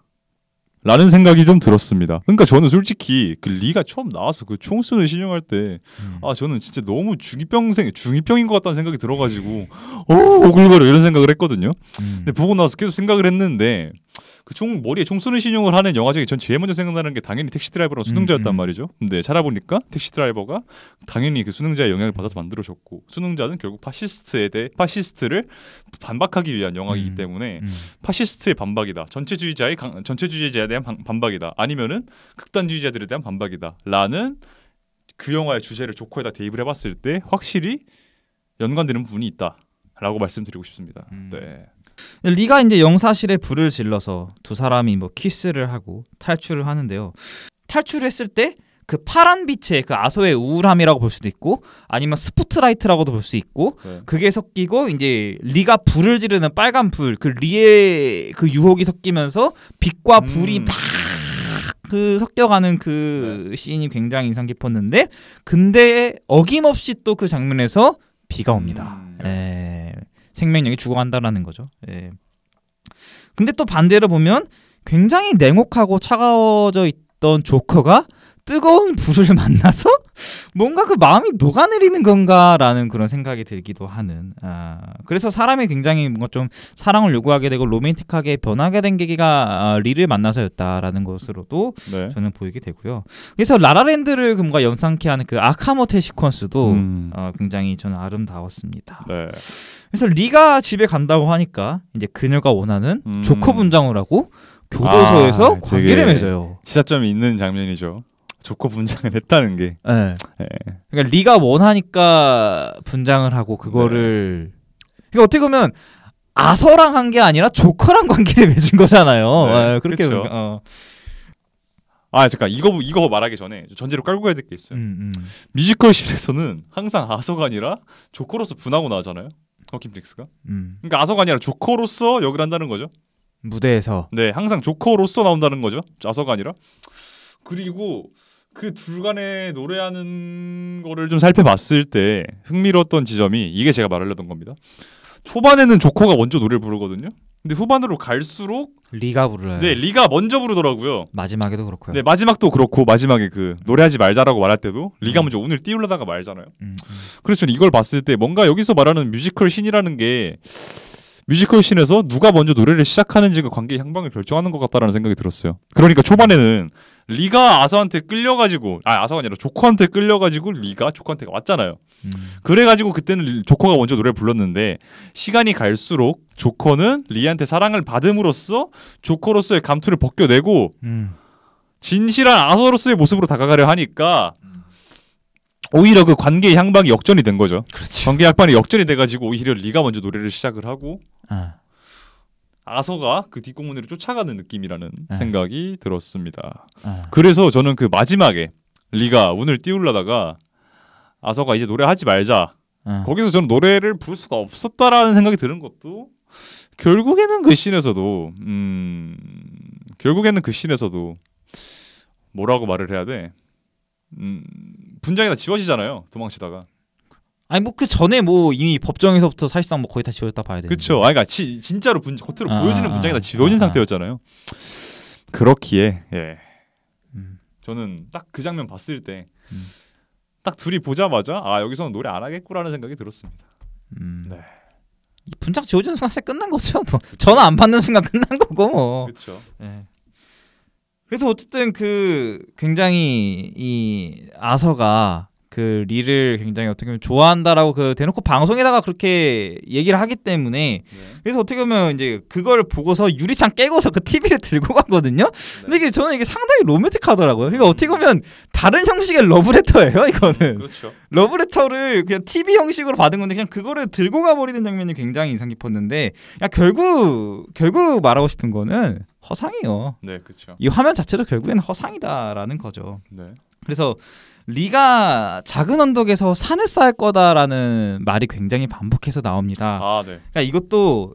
라는 생각이 좀 들었습니다. 그러니까 저는 솔직히 그 리가 처음 나와서 그총 쏘는 신용할 때
음.
아 저는 진짜 너무 중이병생 중이병인 것 같다는 생각이 들어가지고 어 오글거려 이런 생각을 했거든요.
음.
근데 보고 나서 계속 생각을 했는데 그 총 머리에 총 쏘는 시늉을 하는 영화 중에 전 제일 먼저 생각나는 게 당연히 택시 드라이버랑 순응자였단
음, 음.
말이죠. 근데 찾아보니까 택시 드라이버가 당연히 그 순응자의 영향을 받아서 만들어졌고 순응자는 결국 파시스트에 대해 파시스트를 반박하기 위한 영화이기
음,
때문에
음.
파시스트의 반박이다. 전체주의자의 강, 전체주의자에 대한 반, 반박이다. 아니면은 극단주의자들에 대한 반박이다.라는 그 영화의 주제를 조커에다 대입을 해봤을 때 확실히 연관되는 부분이 있다라고 말씀드리고 싶습니다.
음.
네.
리가 이제 영사실에 불을 질러서 두 사람이 뭐 키스를 하고 탈출을 하는데요. 탈출했을 때 그 파란 빛의 그 아서의 우울함이라고 볼 수도 있고 아니면 스포트라이트라고도 볼 수 있고
네.
그게 섞이고 이제 리가 불을 지르는 빨간 불 그 리의 그 유혹이 섞이면서 빛과 불이
음.
막그 섞여가는 그 씬이 굉장히 인상 깊었는데 근데 어김없이 또 그 장면에서 비가 옵니다.
음.
예. 생명력이 죽어간다라는 거죠. 예. 근데 또 반대로 보면 굉장히 냉혹하고 차가워져 있던 조커가 뜨거운 불을 만나서 뭔가 그 마음이 녹아내리는 건가라는 그런 생각이 들기도 하는. 아, 그래서 사람이 굉장히 뭔가 좀 사랑을 요구하게 되고 로맨틱하게 변하게 된 계기가 아, 리를 만나서였다라는 것으로도
네.
저는 보이게 되고요. 그래서 라라랜드를 뭔가 연상케 하는 그 아카모테 시퀀스도
음.
어, 굉장히 저는 아름다웠습니다.
네.
그래서 리가 집에 간다고 하니까 이제 그녀가 원하는
음.
조커 분장을 하고 교도소에서
아,
관계를 맺어요.
시사점이 있는 장면이죠. 조커 분장을 했다는 게.
예.
예.
그러니까 리가 원하니까 분장을 하고 그거를 그러니까 어떻게 보면 아서랑 한 게 아니라 조커랑 관계를 맺은 거잖아요.
네,
예, 그렇게
그쵸.
보면, 어.
아 잠깐 이거 이거 말하기 전에 전제로 깔고 가야 될 게 있어요.
음, 음.
뮤지컬실에서는 항상 아서가 아니라 조커로서 분하고 나오잖아요. 호킨 픽스가.
음.
그러니까 아서가 아니라 조커로서 역을 한다는 거죠.
무대에서
네, 항상 조커로서 나온다는 거죠. 아서가 아니라. 그리고 그 둘 간에 노래하는 거를 좀 살펴봤을 때 흥미로웠던 지점이 이게 제가 말하려던 겁니다. 초반에는 조커가 먼저 노래를 부르거든요. 근데 후반으로 갈수록
리가 불러요.
네 리가 먼저 부르더라고요.
마지막에도 그렇고요.
네 마지막도 그렇고 마지막에 그 노래하지 말자라고 말할 때도 리가
음.
먼저 운을 띄우려다가 말잖아요.
음, 음.
그래서 저는 이걸 봤을 때 뭔가 여기서 말하는 뮤지컬 신이라는 게 뮤지컬 신에서 누가 먼저 노래를 시작하는지가 관계의 향방을 결정하는 것 같다라는 생각이 들었어요. 그러니까 초반에는 리가 아서한테 끌려가지고 아 아서가 아니라 조커한테 끌려가지고 리가 조커한테 왔잖아요.
음.
그래가지고 그때는 리- 조커가 먼저 노래를 불렀는데 시간이 갈수록 조커는 리한테 사랑을 받음으로써 조커로서의 감투를 벗겨내고
음.
진실한 아서로서의 모습으로 다가가려 하니까 오히려 그 관계의 향방이 역전이 된 거죠.
그렇죠.
관계 약반이 역전이 돼가지고 오히려 리가 먼저 노래를 시작을 하고
아.
아서가 그 뒷공문으로 쫓아가는 느낌이라는
네.
생각이 들었습니다.
아.
그래서 저는 그 마지막에 리가 운을 띄우려다가 아서가 이제 노래하지 말자.
아.
거기서 저는 노래를 부를 수가 없었다라는 생각이 드는 것도 결국에는 그 씬에서도 음 결국에는 그 씬에서도 뭐라고 말을 해야 돼? 음 분장이 다 지워지잖아요. 도망치다가.
아니 뭐 그 전에 뭐 이미 법정에서부터 사실상 뭐 거의 다 지워졌다 봐야 되는데.
그렇죠. 아, 그러니까 지, 진짜로 분, 겉으로
아,
보여지는
아,
분장이 다
아,
지워진
아,
상태였잖아요. 그렇기에 예,
음.
저는 딱 그 장면 봤을 때.
음.
딱 둘이 보자마자 아 여기서는 노래 안 하겠구라는 생각이 들었습니다.
음.
네.
이 분장 지워지는 순간 사실 끝난 거죠. 뭐 전화 안 받는 순간 끝난 거고 뭐.
그렇죠.
예. 그래서 어쨌든 그 굉장히 이 아서가 그 리를 굉장히 어떻게 보면 좋아한다라고 그 대놓고 방송에다가 그렇게 얘기를 하기 때문에
네.
그래서 어떻게 보면 이제 그걸 보고서 유리창 깨고서 그 TV를 들고 가거든요. 근데 이게 저는 이게 상당히 로맨틱하더라고요. 그러니까 어떻게 보면 다른 형식의 러브레터예요. 이거는
그렇죠.
러브레터를 그냥 TV 형식으로 받은 건데 그냥 그거를 들고 가버리는 장면이 굉장히 인상 깊었는데 야 결국 결국 말하고 싶은 거는 허상이요.
네, 그렇죠.
이 화면 자체도 결국에는 허상이다라는 거죠.
네.
그래서 리가 작은 언덕에서 산을 쌓을 거다라는 말이 굉장히 반복해서 나옵니다.
아, 네.
그러니까 이것도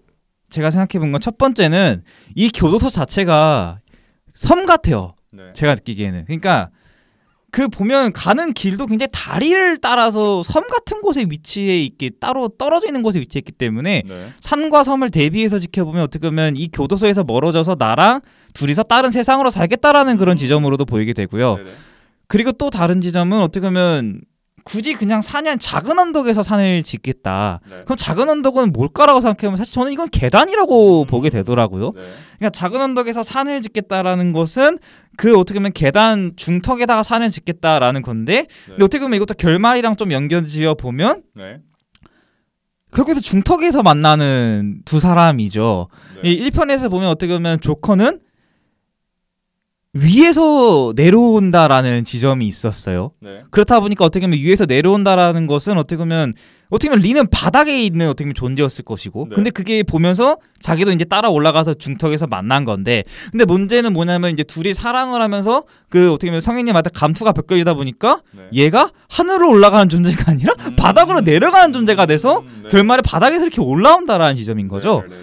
제가 생각해 본 건 첫 번째는 이 교도소 자체가 섬 같아요.
네.
제가 느끼기에는. 그러니까 그 보면 가는 길도 굉장히 다리를 따라서 섬 같은 곳에 위치해 있기 따로 떨어져 있는 곳에 위치해 있기 때문에
네.
산과 섬을 대비해서 지켜보면 어떻게 보면 이 교도소에서 멀어져서 나랑 둘이서 다른 세상으로 살겠다라는 그런 지점으로도 보이게 되고요.
네. 네.
그리고 또 다른 지점은 어떻게 보면 굳이 그냥 산이 작은 언덕에서 산을 짓겠다.
네.
그럼 작은 언덕은 뭘까라고 생각해보면 사실 저는 이건 계단이라고
음.
보게 되더라고요.
네.
그러니까 작은 언덕에서 산을 짓겠다라는 것은 그 어떻게 보면 계단 중턱에다가 산을 짓겠다라는 건데 근데 어떻게 보면 이것도 결말이랑 좀 연결지어 보면
네.
결국에서 중턱에서 만나는 두 사람이죠.
네.
이 1편에서 보면 어떻게 보면 조커는 위에서 내려온다라는 지점이 있었어요.
네.
그렇다 보니까 어떻게 보면 위에서 내려온다라는 것은 어떻게 보면 어떻게 보면 리는 바닥에 있는 어떻게 보면 존재였을 것이고
네.
근데 그게 보면서 자기도 이제 따라 올라가서 중턱에서 만난 건데 근데 문제는 뭐냐면 이제 둘이 사랑을 하면서 그 어떻게 보면 성인님한테 감투가 벗겨지다 보니까
네.
얘가 하늘로 올라가는 존재가 아니라
음.
바닥으로 내려가는 존재가 돼서
음, 네.
결말에 바닥에서 이렇게 올라온다라는 지점인 거죠.
네, 네.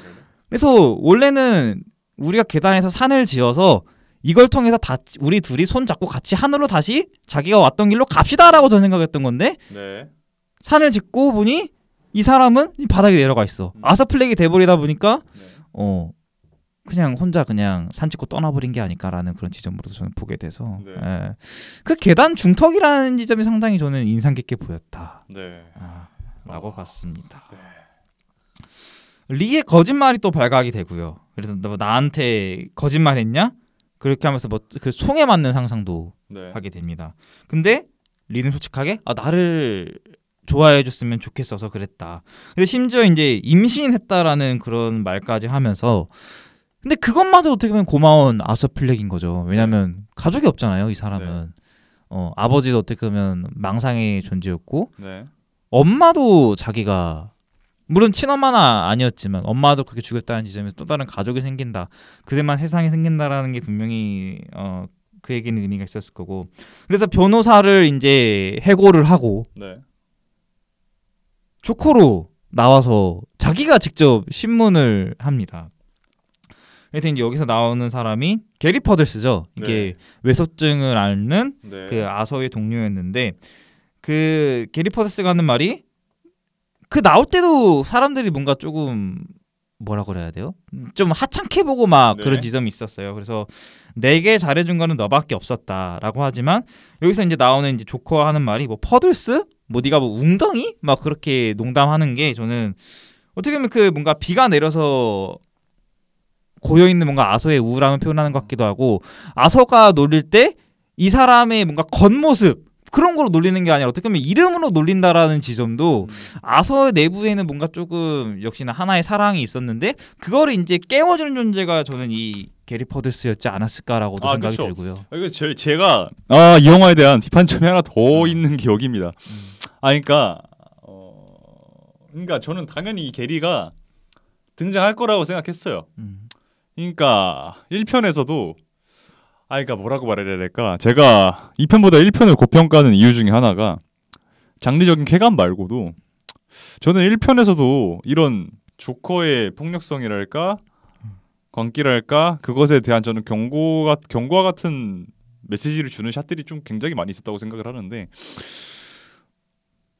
그래서 원래는 우리가 계단에서 산을 지어서 이걸 통해서 다 우리 둘이 손 잡고 같이 하늘로 다시 자기가 왔던 길로 갑시다라고 저는 생각했던 건데
네.
산을 짓고 보니 이 사람은 이 바닥에 내려가 있어.
음.
아서플렉이 돼버리다 보니까
네.
어 그냥 혼자 그냥 산 짓고 떠나버린 게 아닐까라는 그런 지점으로 저는 보게 돼서
네.
예. 그 계단 중턱이라는 지점이 상당히 저는 인상 깊게 보였다.
네.
아, 라고
어.
봤습니다.
네.
리의 거짓말이 또 발각이 되고요. 그래서 너 나한테 거짓말했냐? 그렇게 하면서 뭐 그 송에 맞는 상상도
네.
하게 됩니다. 근데 리는 솔직하게 아 나를 좋아해 줬으면 좋겠어서 그랬다. 근데 심지어 이제 임신했다라는 그런 말까지 하면서 근데 그것마저 어떻게 보면 고마운 아서 플렉인 거죠. 왜냐면 가족이 없잖아요, 이 사람은. 어, 아버지도 어떻게 보면 망상의 존재였고
네.
엄마도 자기가 물론 친엄마는 아니었지만 엄마도 그렇게 죽였다는 지점에서 또 다른 가족이 생긴다. 그들만 세상에 생긴다라는 게 분명히 어 그에게는 의미가 있었을 거고. 그래서 변호사를 이제 해고를 하고
네.
조커로 나와서 자기가 직접 신문을 합니다. 그래서 이제 여기서 나오는 사람이 게리 퍼들스죠. 이게 외소증을 앓는
네.
그 아서의 동료였는데 그 게리 퍼들스가 하는 말이 그 나올 때도 사람들이 뭔가 조금 뭐라 그래야 돼요? 좀 하찮게 보고 막
네.
그런 지점이 있었어요. 그래서 내게 잘해준 거는 너밖에 없었다라고 하지만 여기서 이제 나오는 이제 조커가 하는 말이 뭐 퍼들스 뭐 네가 뭐 웅덩이 막 그렇게 농담하는 게 저는 어떻게 보면 그 뭔가 비가 내려서 고여 있는 뭔가 아서의 우울함을 표현하는 것 같기도 하고 아서가 놀릴 때 이 사람의 뭔가 겉모습 그런 걸로 놀리는 게 아니라 어떻게 보면 이름으로 놀린다라는 지점도
음.
아서 내부에는 뭔가 조금 역시나 하나의 사랑이 있었는데 그거를 이제 깨워주는 존재가 저는 이 게리 퍼드스였지 않았을까라고도
아,
생각이
그쵸.
들고요.
아, 이거 제, 제가 아, 이 영화에 대한 비판점이 하나 더 있는 게 여기입니다.
음.
아, 그러니까 어, 그러니까 저는 당연히 이 게리가 등장할 거라고 생각했어요.
음.
그러니까 1편에서도 아 그러니까 뭐라고 말해야 될까? 제가 2편보다 1편을 고평가하는 이유 중에 하나가 장르적인 쾌감 말고도 저는 1편에서도 이런 조커의 폭력성이랄까 광기랄까 그것에 대한 저는 경고가 경고와 같은 메시지를 주는 샷들이 좀 굉장히 많이 있었다고 생각을 하는데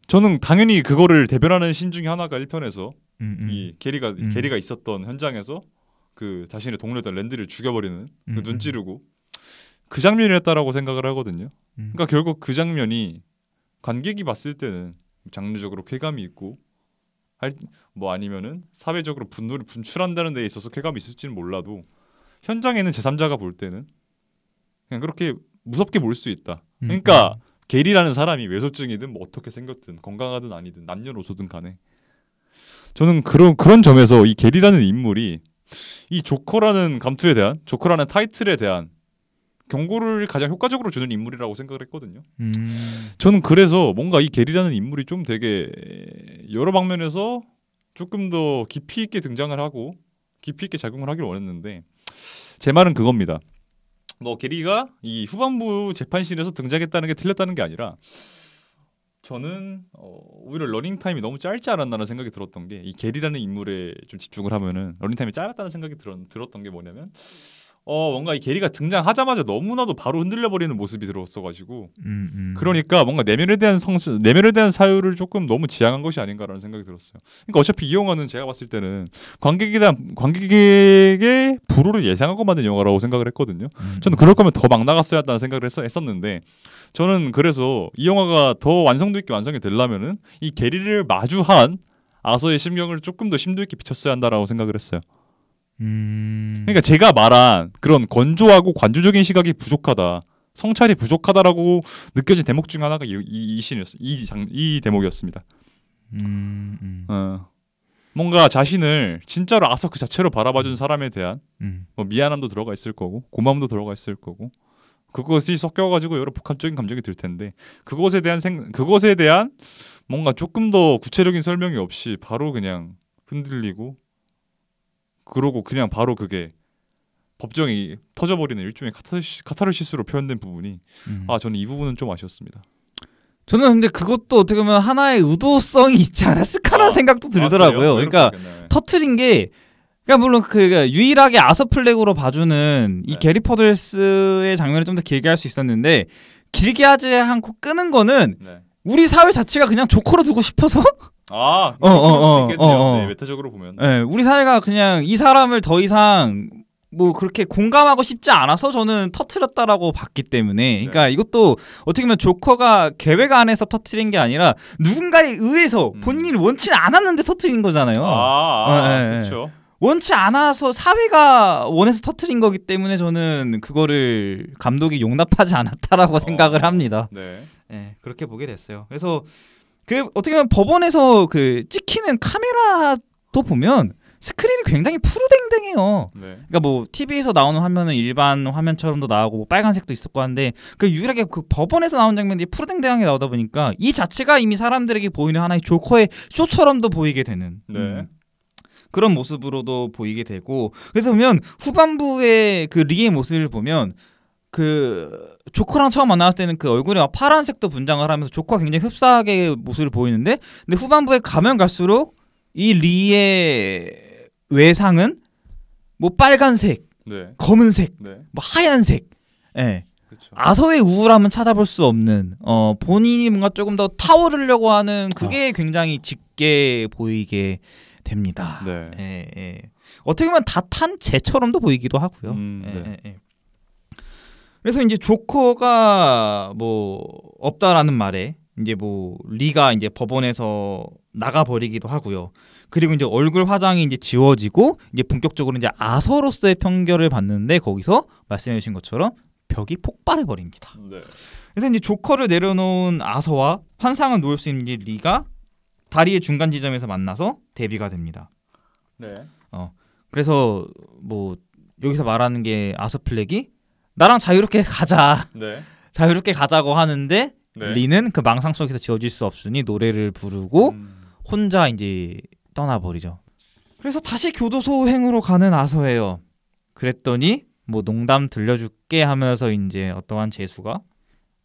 저는 당연히 그거를 대변하는 신 중에 하나가 1편에서
음, 음.
이 게리가
음.
게리가 있었던 현장에서 그 자신의 동료였던 랜드를 죽여버리는
음,
그
음.
눈 찌르고 그 장면이었다라고 생각을 하거든요.
음.
그러니까 결국 그 장면이 관객이 봤을 때는 장르적으로 쾌감이 있고 할 뭐 아니면은 사회적으로 분노를 분출한다는 데 있어서 쾌감이 있을지는 몰라도 현장에는 제3자가 볼 때는 그냥 그렇게 무섭게 볼 수 있다.
음,
그러니까 게리라는 사람이 외소증이든 뭐 어떻게 생겼든 건강하든 아니든 남녀노소든 간에 저는 그런 그런 점에서 이 게리라는 인물이 이 조커라는 감투에 대한 조커라는 타이틀에 대한 경고를 가장 효과적으로 주는 인물이라고 생각을 했거든요.
음.
저는 그래서 뭔가 이 게리라는 인물이 좀 되게 여러 방면에서 조금 더 깊이 있게 등장을 하고 깊이 있게 작용을 하길 원했는데 제 말은 그겁니다. 뭐 게리가 이 후반부 재판실에서 등장했다는 게 틀렸다는 게 아니라 저는 어, 오히려 러닝 타임이 너무 짧지 않았나라는 생각이 들었던 게 이 게리라는 인물에 좀 집중을 하면은 러닝 타임이 짧았다는 생각이 들었, 들었던 게 뭐냐면 어 뭔가 이 게리가 등장하자마자 너무나도 바로 흔들려 버리는 모습이 들었어가지고
음, 음.
그러니까 뭔가 내면에 대한 성 내면에 대한 사유를 조금 너무 지향한 것이 아닌가라는 생각이 들었어요. 그러니까 어차피 이 영화는 제가 봤을 때는 관객에 대한 관객에게 불호를 예상하고 만든 영화라고 생각을 했거든요.
음,
저는 그럴 거면 더 막 나갔어야 한다는 생각을 했, 했었는데 저는 그래서 이 영화가 더 완성도 있게 완성이 되려면은 이 게리를 마주한 아서의 심경을 조금 더 심도 있게 비쳤어야 한다라고 생각을 했어요.
음.
그러니까 제가 말한 그런 건조하고 관조적인 시각이 부족하다. 성찰이 부족하다라고 느껴진 대목 중 하나가 이, 이, 이 신이었어. 이, 장, 이 대목이었습니다.
음, 음,
어. 뭔가 자신을 진짜로 아서 그 자체로 바라봐준 사람에 대한
음.
뭐 미안함도 들어가 있을 거고 고마움도 들어가 있을 거고 그것이 섞여가지고 여러 복합적인 감정이 들 텐데 그것에 대한 생 그것에 대한 뭔가 조금 더 구체적인 설명이 없이 바로 그냥 흔들리고 그러고 그냥 바로 그게 법정이 터져버리는 일종의 카타르시, 카타르시스로 표현된 부분이
음.
아 저는 이 부분은 좀 아쉬웠습니다.
저는 근데 그것도 어떻게 보면 하나의 의도성이 있지 않았을까라는
아,
생각도 들더라고요.
아?
그러니까. 터트린 게 그러니까 물론 그 유일하게 아서 플렉으로 봐주는 이
네.
게리 퍼들스의 장면을 좀 더 길게 할 수 있었는데 길게 하지 않고 끄는 거는
네.
우리 사회 자체가 그냥 조커로 두고 싶어서
아,
어, 어, 어,
있겠네요.
어, 어.
네, 메타적으로 보면.
예, 우리 사회가 그냥 이 사람을 더 이상 뭐 그렇게 공감하고 싶지 않아서 저는 터트렸다라고 봤기 때문에 그러니까
네.
이것도 어떻게 보면 조커가 계획 안에서 터트린 게 아니라 누군가에 의해서
음.
본인이 원치 않았는데 터트린 거잖아요.
아, 아
어, 예, 예.
그렇죠.
원치 않아서 사회가 원해서 터트린 거기 때문에 저는 그거를 감독이 용납하지 않았다라고 생각을
어,
합니다.
네.
네, 그렇게 보게 됐어요. 그래서 그 어떻게 보면 법원에서 그 찍히는 카메라도 보면 스크린이 굉장히 푸르댕댕해요.
네.
그러니까 뭐 TV에서 나오는 화면은 일반 화면처럼도 나오고 뭐 빨간색도 있었고 한데 그 유일하게 그 법원에서 나온 장면들이 푸르댕댕하게 나오다 보니까 이 자체가 이미 사람들에게 보이는 하나의 조커의 쇼처럼도 보이게 되는
네.
음, 그런 모습으로도 보이게 되고 그래서 보면 후반부의 그 리의 모습을 보면 그 조커랑 처음 만났을 때는 그 얼굴에 막 파란색도 분장을 하면서 조커가 굉장히 흡사하게 모습을 보이는데 근데 후반부에 가면 갈수록 이 리의 외상은 뭐 빨간색,
네.
검은색,
네.
뭐 하얀색. 예.
그렇죠.
아서의 우울함은 찾아볼 수 없는 어 본인이 뭔가 조금 더 타오르려고 하는 그게 굉장히 짙게 보이게 됩니다.
네.
예, 예. 어떻게 보면 다탄 재처럼도 보이기도 하고요.
음,
예,
네.
예, 예. 그래서 이제 조커가 뭐 없다라는 말에 이제 뭐 리가 이제 법원에서 나가 버리기도 하고요. 그리고 이제 얼굴 화장이 이제 지워지고 이제 본격적으로 이제 아서로서의 편결을 받는데 거기서 말씀해 주신 것처럼 벽이 폭발해 버립니다.
네.
그래서 이제 조커를 내려놓은 아서와 환상을 놓을 수 있는 이제 리가 다리의 중간 지점에서 만나서 대비가 됩니다.
네.
그래서 뭐 여기서 말하는 게 아서 플렉이 나랑 자유롭게 가자,
네.
자유롭게 가자고 하는데
네.
리는 그 망상 속에서 지워질 수 없으니 노래를 부르고
음.
혼자 이제 떠나버리죠. 그래서 다시 교도소행으로 가는 아서예요. 그랬더니 뭐 농담 들려줄게 하면서 이제 어떠한 재수가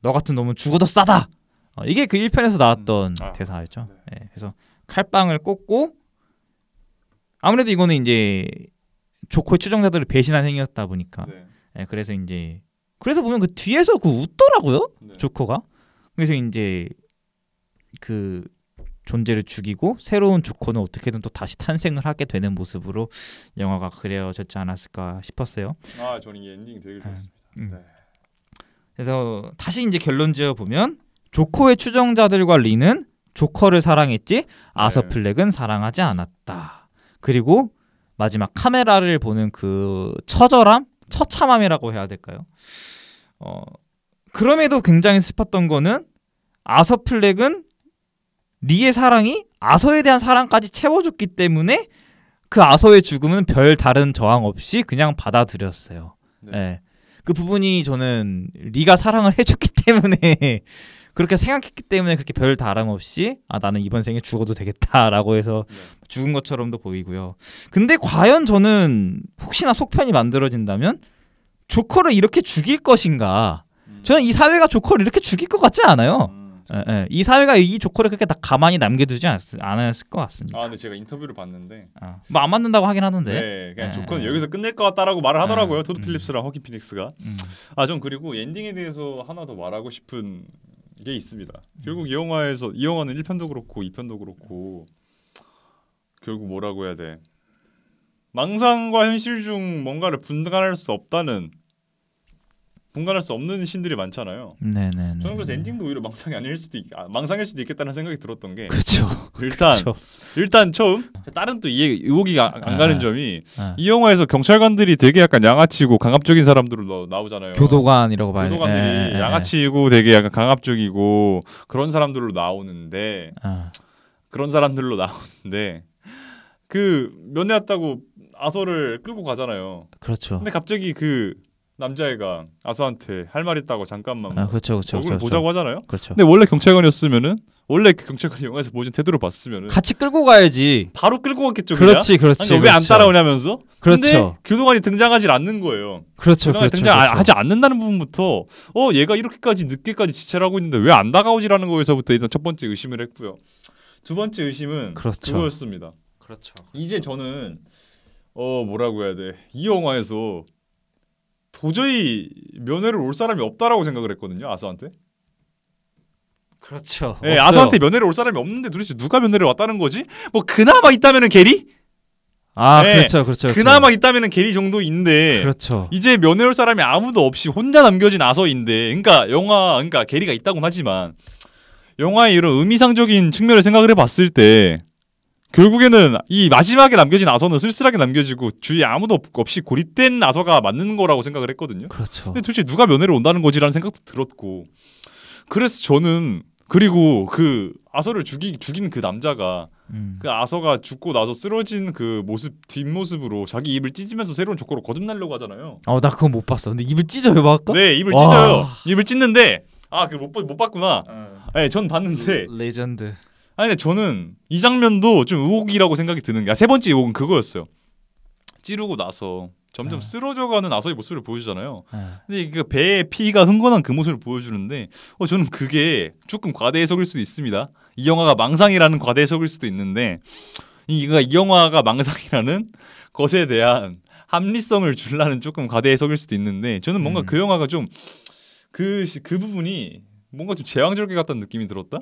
너 같은 놈은 죽어도 싸다. 어, 이게 그 1편에서 나왔던
음. 아,
대사였죠.
네.
예, 그래서 칼빵을 꽂고 아무래도 이거는 이제 조코의 추종자들을 배신한 행위였다 보니까
네.
예, 그래서 이제 그래서 보면 그 뒤에서 그 웃더라고요.
네.
조커가 그래서 이제 그 존재를 죽이고 새로운 조커는 어떻게든 또 다시 탄생을 하게 되는 모습으로 영화가 그려졌지 않았을까 싶었어요.
아, 저는 이 엔딩 되게 좋았습니다.
음.
네.
그래서 다시 이제 결론 지어 보면 조커의 추종자들과 리는 조커를 사랑했지 아서
네.
플렉은 사랑하지 않았다. 그리고 마지막 카메라를 보는 그 처절함, 처참함이라고 해야 될까요? 어 그럼에도 굉장히 슬펐던 거는 아서 플렉은 리의 사랑이 아서에 대한 사랑까지 채워줬기 때문에 그 아서의 죽음은 별 다른 저항 없이 그냥 받아들였어요.
네.
예. 그 부분이 저는 리가 사랑을 해줬기 때문에 그렇게 생각했기 때문에 그렇게 별 다름 없이 아 나는 이번 생에 죽어도 되겠다라고 해서
네.
죽은 것처럼도 보이고요. 근데 과연 저는 혹시나 속편이 만들어진다면 조커를 이렇게 죽일 것인가?
음.
저는 이 사회가 조커를 이렇게 죽일 것 같지 않아요.
음.
예, 예. 이 사회가 이 조커를 그렇게 다 가만히 남겨두지 않았, 않았을 것 같습니다.
아, 근데 제가 인터뷰를 봤는데
아, 뭐안 맞는다고 하긴 하던데.
네, 그냥
네.
조커는 여기서 끝낼 것 같다라고 말을 하더라고요.
네.
토드
음.
필립스랑 허키 피닉스가.
음.
아, 전 그리고 엔딩에 대해서 하나 더 말하고 싶은 게 있습니다. 결국 이 영화에서 이 영화는 1편도 그렇고 2편도 그렇고 결국 뭐라고 해야 돼? 망상과 현실 중 뭔가를 분간할 수 없다는 분간할 수 없는 신들이 많잖아요.
네네네.
저는 그래서 엔딩도 오히려 망상이 아닐 수도 있, 아, 망상일 수도 있겠다는 생각이 들었던 게
그렇죠.
일단
그렇죠.
일단 처음 다른 또 이해 의혹이 안, 안 가는
아.
점이
아.
이 영화에서 경찰관들이 되게 약간 양아치고 강압적인 사람들로 나오잖아요.
교도관이라고 돼.
교도관들이
예.
양아치고 되게 약간 강압적이고 그런 사람들로 나오는데
아,
그런 사람들로 나오는데 그 면회 왔다고 아서를 끌고 가잖아요.
그렇죠.
근데 갑자기 그 남자애가 아서한테 할 말 있다고 잠깐만
아, 그렇죠, 그렇죠, 그렇죠.
보자고 하잖아요.
그렇죠.
근데 원래 경찰관이었으면은 원래 그 경찰관이 영화에서 보여준 태도를 봤으면은
같이 끌고 가야지.
바로 끌고 갔겠죠.
그렇지, 그렇지.
왜안
그렇죠.
따라오냐면서.
그렇죠.
교도관이 등장하지 않는 거예요.
그렇죠,
교도관이
그렇죠.
등장
그렇죠.
하지 않는다는 부분부터 어 얘가 이렇게까지 늦게까지 지체를 하고 있는데 왜 안 다가오지라는 거에서부터 일단 첫 번째 의심을 했고요. 두 번째 의심은
그렇죠.
그거였습니다.
그렇죠.
이제 저는 어 뭐라고 해야 돼? 이 영화에서 도저히 면회를 올 사람이 없다라고 생각을 했거든요. 아서한테.
그렇죠.
예. 아서한테 면회를 올 사람이 없는데 도대체 누가 면회를 왔다는 거지? 뭐 그나마 있다면은 게리?
아,
네.
그렇죠, 그렇죠. 그렇죠.
그나마 있다면은 게리 정도인데
그렇죠.
이제 면회 올 사람이 아무도 없이 혼자 남겨진 아서인데 그러니까 영화 그러니까 게리가 있다고 하지만 영화의 이런 의미상적인 측면을 생각을 해봤을 때 결국에는 이 마지막에 남겨진 아서는 쓸쓸하게 남겨지고 주위에 아무도 없- 없이 고립된 아서가 맞는 거라고 생각을 했거든요.
그렇죠.
근데 도대체 누가 면회를 온다는 거지라는 생각도 들었고 그래서 저는 그리고 그 아서를 죽이 죽인 그 남자가
음.
그 아서가 죽고 나서 쓰러진 그 모습 뒷모습으로 자기 입을 찢으면서 새로운 조커로 거듭나려고 하잖아요.
어, 나 그거 못 봤어. 근데 입을 찢어요, 봐까?
네, 입을
와.
찢어요. 입을 찢는데 아, 그 못 못 봤구나. 네, 전 봤는데
레전드.
아니 근데 저는 이 장면도 좀 의혹이라고 생각이 드는 게 아, 세 번째 의혹은 그거였어요. 찌르고 나서 점점
아.
쓰러져가는 아서의 모습을 보여주잖아요.
아,
근데 그 배에 피가 흥건한 그 모습을 보여주는데 어 저는 그게 조금 과대 해석일 수도 있습니다. 이 영화가 망상이라는 과대 해석일 수도 있는데 이가 이 영화가 망상이라는 것에 대한 합리성을 줄라는 조금 과대 해석일 수도 있는데 저는 뭔가
음.
그 영화가 좀 그그 부분이 뭔가 좀 제왕절개 같다는 느낌이 들었다.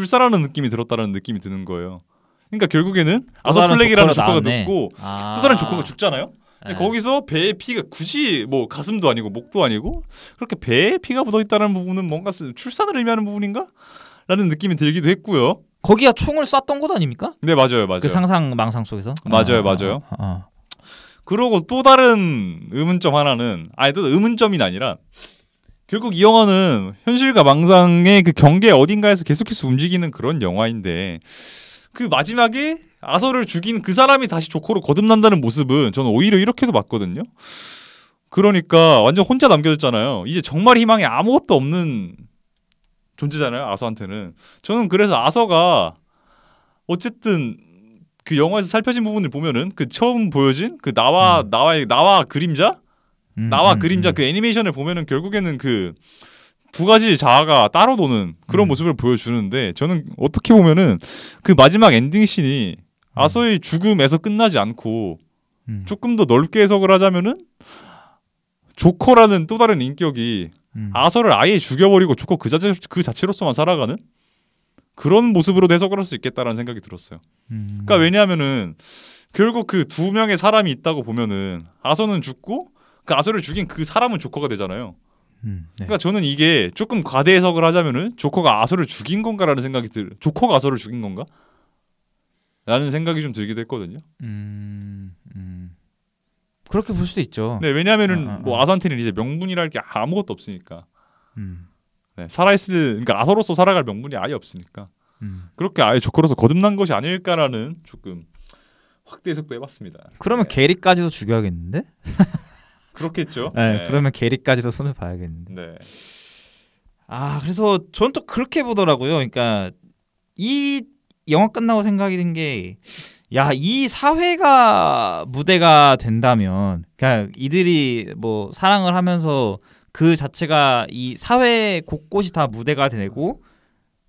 출산이라는 느낌이 들었다라는 느낌이 드는 거예요. 그러니까 결국에는 아서 플렉이라는 조커가 죽고
아.
또 다른 조커가 죽잖아요. 근데
네.
거기서 배에 피가 굳이 뭐 가슴도 아니고 목도 아니고 그렇게 배에 피가 묻어 있다는 부분은 뭔가 쓰- 출산을 의미하는 부분인가? 라는 느낌이 들기도 했고요.
거기가 총을 쐈던 곳 아닙니까?
네 맞아요 맞아요.
그 상상 망상 속에서.
맞아요,
아,
맞아요.
아, 아.
그러고 또 다른 의문점 하나는 아니 또 의문점이 아니라 결국 이 영화는 현실과 망상의 그 경계 어딘가에서 계속해서 움직이는 그런 영화인데 그 마지막에 아서를 죽인 그 사람이 다시 조커로 거듭난다는 모습은 저는 오히려 이렇게도 봤거든요. 그러니까 완전 혼자 남겨졌잖아요. 이제 정말 희망이 아무것도 없는 존재잖아요. 아서한테는. 저는 그래서 아서가 어쨌든 그 영화에서 살펴진 부분을 보면은 그 처음 보여진 그 나와
음.
나와의 나와 그림자
음,
나와
음,
그림자
음.
그 애니메이션을 보면은 결국에는 그 두 가지 자아가 따로 노는 그런
음.
모습을 보여주는데 저는 어떻게 보면은 그 마지막 엔딩 씬이 아서의 죽음에서 끝나지 않고
음.
조금 더 넓게 해석을 하자면은 조커라는 또 다른 인격이
음.
아서를 아예 죽여버리고 조커 그 자체 그 자체로서만 살아가는 그런 모습으로 해석을 할 수 있겠다라는 생각이 들었어요.
음.
그러니까 왜냐하면은 결국 그 두 명의 사람이 있다고 보면은 아서는 죽고 그 아서를 죽인 그 사람은 조커가 되잖아요.
음, 네.
그러니까 저는 이게 조금 과대 해석을 하자면은 조커가 아서를 죽인 건가라는 생각이 들. 조커가 아서를 죽인 건가? 라는 생각이 좀 들기도 했거든요.
음, 음. 그렇게 볼 수도 있죠.
네, 왜냐하면은
어, 어, 어.
뭐 아서한테는 이제 명분이랄 게 아무것도 없으니까.
음,
네, 살아있을 그러니까 아서로서 살아갈 명분이 아예 없으니까
음.
그렇게 아예 조커로서 거듭난 것이 아닐까라는 조금 확대 해석도 해봤습니다.
그러면
네.
게리까지도 죽여야겠는데?
그렇겠죠.
네, 그러면 게리까지도 손을 봐야겠는데.
네.
아, 그래서 전 또 그렇게 보더라고요. 그러니까 이 영화 끝나고 생각이 든 게 야, 이 사회가 무대가 된다면 그러니까 이들이 뭐 사랑을 하면서 그 자체가 이 사회 곳곳이 다 무대가 되고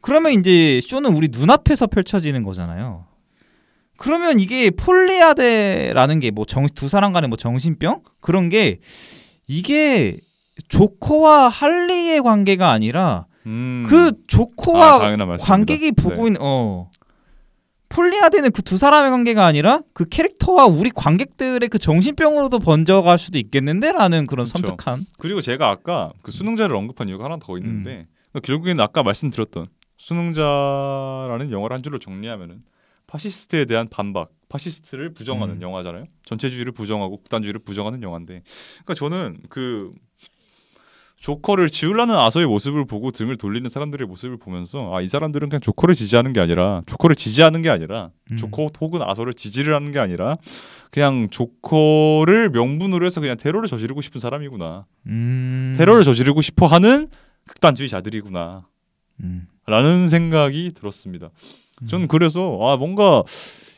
그러면 이제 쇼는 우리 눈앞에서 펼쳐지는 거잖아요. 그러면 이게 폴리아데라는 게뭐두 사람 간의 뭐 정신병 그런 게 이게 조커와 할리의 관계가 아니라
음.
그
아,
조커와
말씀입니다.
관객이 보고
네.
있는 어 폴리아데는 그 두 사람의 관계가 아니라 그 캐릭터와 우리 관객들의 그 정신병으로도 번져갈 수도 있겠는데라는 그런
그렇죠.
섬뜩함.
그리고 제가 아까 그 순응자를 언급한 이유가 하나 더 있는데
음.
결국에는 아까 말씀드렸던 순응자라는 영화를 한 줄로 정리하면은 파시스트에 대한 반박, 파시스트를 부정하는
음.
영화잖아요. 전체주의를 부정하고 극단주의를 부정하는 영화인데, 그러니까 저는 그 조커를 지우려는 아서의 모습을 보고 등을 돌리는 사람들의 모습을 보면서 아 이 사람들은 그냥 조커를 지지하는 게 아니라 조커를 지지하는 게 아니라
음.
조커 혹은 아서를 지지를 하는 게 아니라 그냥 조커를 명분으로 해서 그냥 테러를 저지르고 싶은 사람이구나.
음.
테러를 저지르고 싶어 하는 극단주의자들이구나.
음.
라는 생각이 들었습니다.
음.
저는 그래서 아 뭔가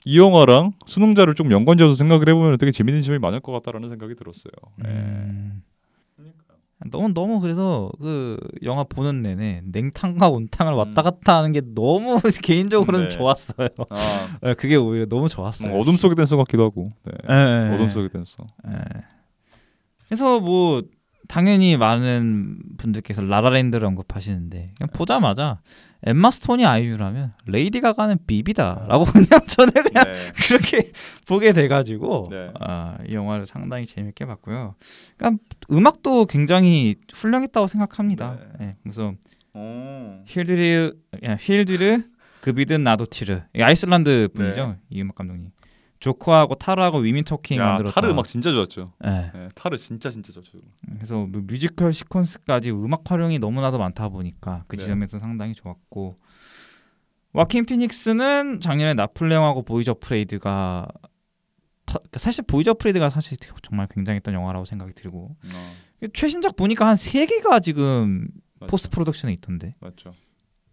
이 영화랑 수능자를 좀 연관지어서 생각을 해보면 되게 재밌는 점이 많을 것 같다라는 생각이 들었어요. 예.
음. 너무 너무 그래서 그 영화 보는 내내 냉탕과 온탕을 왔다 갔다 하는 게 너무 개인적으로는
네.
좋았어요.
아,
네, 그게 오히려 너무 좋았어요.
어둠 속의 댄서 같기도 하고. 네.
예, 예,
어둠
예.
속의 댄서.
예. 그래서 뭐 당연히 많은 분들께서 라라랜드를 언급하시는데 그냥 보자마자 엠마 스톤이 아이유라면 레이디 가가는 비비다라고 그냥 저는 그냥
네.
그렇게 보게 돼가지고
네.
아, 이 영화를 상당히 재밌게 봤고요. 그러니까 음악도 굉장히 훌륭했다고 생각합니다.
네.
예, 그래서
오.
힐드르 야, 힐두르 구드나도티르 이 아이슬란드 분이죠 이 음악 감독님. 조커하고 타르하고 위민 토킹
네. 야
만들었다.
타르 음악 진짜 좋았죠.
예.
네, 타르 진짜 진짜 좋죠.
그래서 뭐 뮤지컬 시퀀스까지 음악 활용이 너무나도 많다 보니까 그
네.
지점에서 상당히 좋았고 와킨 피닉스는 작년에 나폴레옹하고 보 이즈 어프레이드가 타- 그러니까 사실 보 이즈 어프레이드가 사실 정말 굉장했던 영화라고 생각이 들고
어,
최신작 보니까 한 세 개가 지금
맞죠.
포스트 프로덕션에 있던데
맞죠.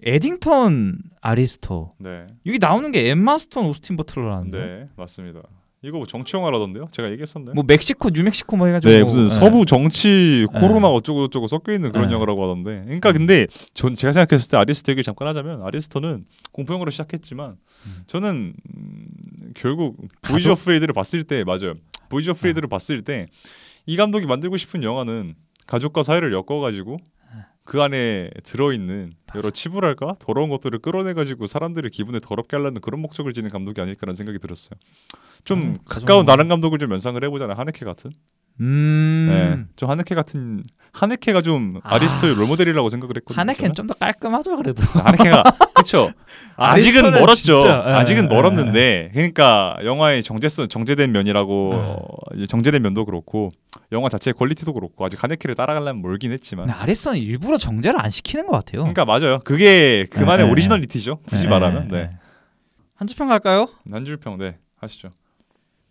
에딩턴 아리 애스터
네.
여기 나오는 게 엠마 스톤 오스틴 버틀러라는데
네, 맞습니다. 이거 뭐 정치 영화라던데요? 제가 얘기했었나요?
뭐 멕시코 뉴멕시코 뭐 해가지고
네, 무슨
예.
서부 정치
네.
코로나 어쩌고 저쩌고 섞여 있는 그런
네.
영화라고 하던데. 그러니까 근데 전 제가 생각했을 때 아리 애스터 얘기를 잠깐 하자면 아리 애스터는 공포 영화로 시작했지만
음.
저는 음, 결국? 보 이즈 어프레이드를 봤을 때 맞아요. 보 이즈 어프레이드를 봤을 때 이 감독이 만들고 싶은 영화는 가족과 사회를 엮어가지고 그 안에 들어있는 여러 치부랄까 더러운 것들을 끌어내가지고 사람들의 기분을 더럽게 하려는 그런 목적을 지닌 감독이 아닐까라는 생각이 들었어요. 좀
음, 그
가까운
정도.
다른 감독을 좀 연상을 해보잖아요. 하네케 같은.
음.
네, 좀 하네케 같은 하네케가 좀
아.
아리스토의 롤모델이라고 생각을 했거든요.
하네켄 좀더 깔끔하죠 그래도.
하네케가 그렇죠. 아직은 멀었죠.
진짜, 예,
아직은
예,
멀었는데 그러니까 영화의 정제성 정제된 면이라고
예.
어, 정제된 면도 그렇고 영화 자체의 퀄리티도 그렇고 아직 하네케를 따라가려면 멀긴 했지만
근데 아리 애스터는 일부러 정제를 안 시키는 것 같아요.
그러니까 맞아요. 그게 그만의
예, 예,
오리지널리티죠. 굳이
예,
말하면
예,
네.
예. 한 줄평 갈까요?
한 줄평 네 하시죠.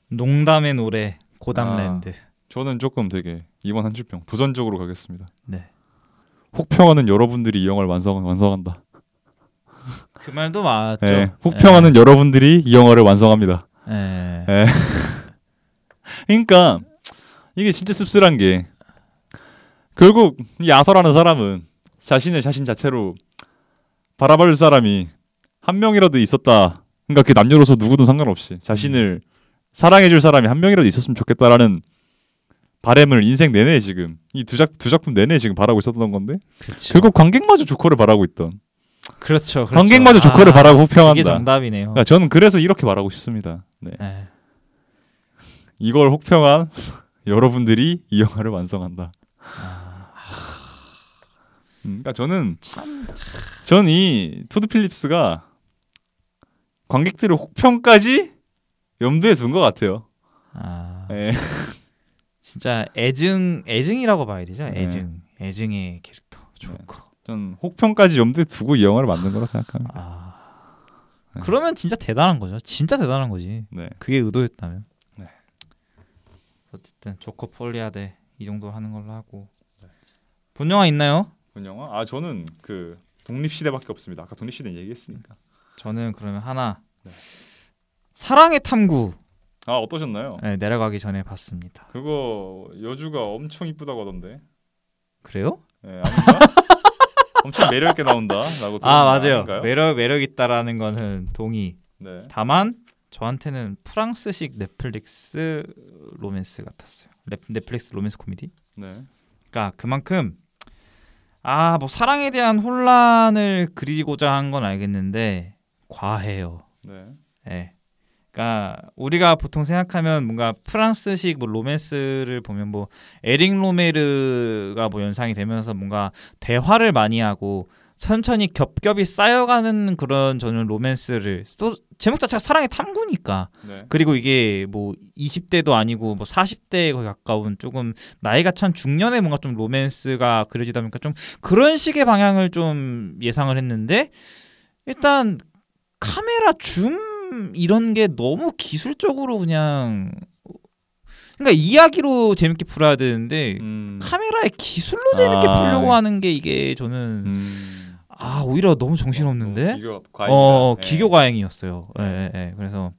농담의 노래 고담랜드.
저는 조금 되게 이번 한 줄평 도전적으로 가겠습니다.
네.
혹평하는 여러분들이 이 영화를 완성 완성한다.
그 말도 맞죠.
네, 혹평하는 여러분들이 이 영화를 완성합니다.
예.
예. 그러니까 이게 진짜 씁쓸한 게 결국 이 야설하는 사람은 자신을 자신 자체로 바라볼 사람이 한 명이라도 있었다. 그러니까 그 남녀로서 누구든 상관없이 자신을 사랑해줄 사람이 한 명이라도 있었으면 좋겠다라는 바램을 인생 내내 지금 이 두 작두 작품 내내 지금 바라고 있었던 건데
그렇죠.
결국 관객마저 조커를 바라고 있던
그렇죠. 그렇죠.
관객마저 조커를
아,
바라고
이게
호평한다.
정답이네요.
그러니까 저는 그래서 이렇게 말하고 싶습니다. 네.
예.
이걸 혹평한 여러분들이 이 영화를 완성한다.
아,
음, 그러니까 저는 참전이 토드 필립스가 관객들의 혹평까지 염두에 둔 것 같아요.
아,
예.
진짜 애증 애증이라고 봐야 되죠.
네.
애증 애증의 캐릭터 좋고.
전 혹평까지 염두에 두고 이 영화를 만든 거라 생각합니다.
아
네.
그러면 진짜 대단한 거죠. 진짜 대단한 거지.
네.
그게 의도였다면.
네.
어쨌든 조커 폴리아데 이 정도 하는 걸로 하고. 본 영화 있나요?
본 영화? 아 저는 그 독립 시대밖에 없습니다. 아까 독립 시대 얘기했으니까.
저는 그러면 하나
네.
사랑의 탐구
아 어떠셨나요?
네, 내려가기 전에 봤습니다.
그거 여주가 엄청 이쁘다고 하던데.
그래요?
예, 아닌가? 엄청 매력 있게 나온다라고.
아 맞아요.
아닌가요?
매력 매력 있다라는 거는 동의.
네.
다만 저한테는 프랑스식 넷플릭스 로맨스 같았어요. 넷, 넷플릭스 로맨스 코미디.
네.
그러니까 그만큼 아 뭐 사랑에 대한 혼란을 그리고자 한 건 알겠는데 과해요.
네.
예. 그러니까 우리가 보통 생각하면 뭔가 프랑스식 뭐 로맨스를 보면 뭐 에릭 로메르가 뭐 연상이 되면서 뭔가 대화를 많이 하고 천천히 겹겹이 쌓여가는 그런 저는 로맨스를 또 제목 자체가 사랑의 탐구니까
네.
그리고 이게 뭐 20대도 아니고 뭐 40대에 거의 가까운 조금 나이가 찬 중년의 뭔가 좀 로맨스가 그려지다 보니까 좀 그런 식의 방향을 좀 예상을 했는데 일단 카메라 줌 이런 게 너무 기술적으로 그냥 그러니까 이야기로 재밌게 풀어야 되는데
음.
카메라의 기술로 재밌게
아,
풀려고
네.
하는 게 이게 저는
음.
아 오히려 너무 정신없는데
어, 기교 과잉이다.
어,
예.
기교 과잉이었어요. 예, 예, 예. 그래서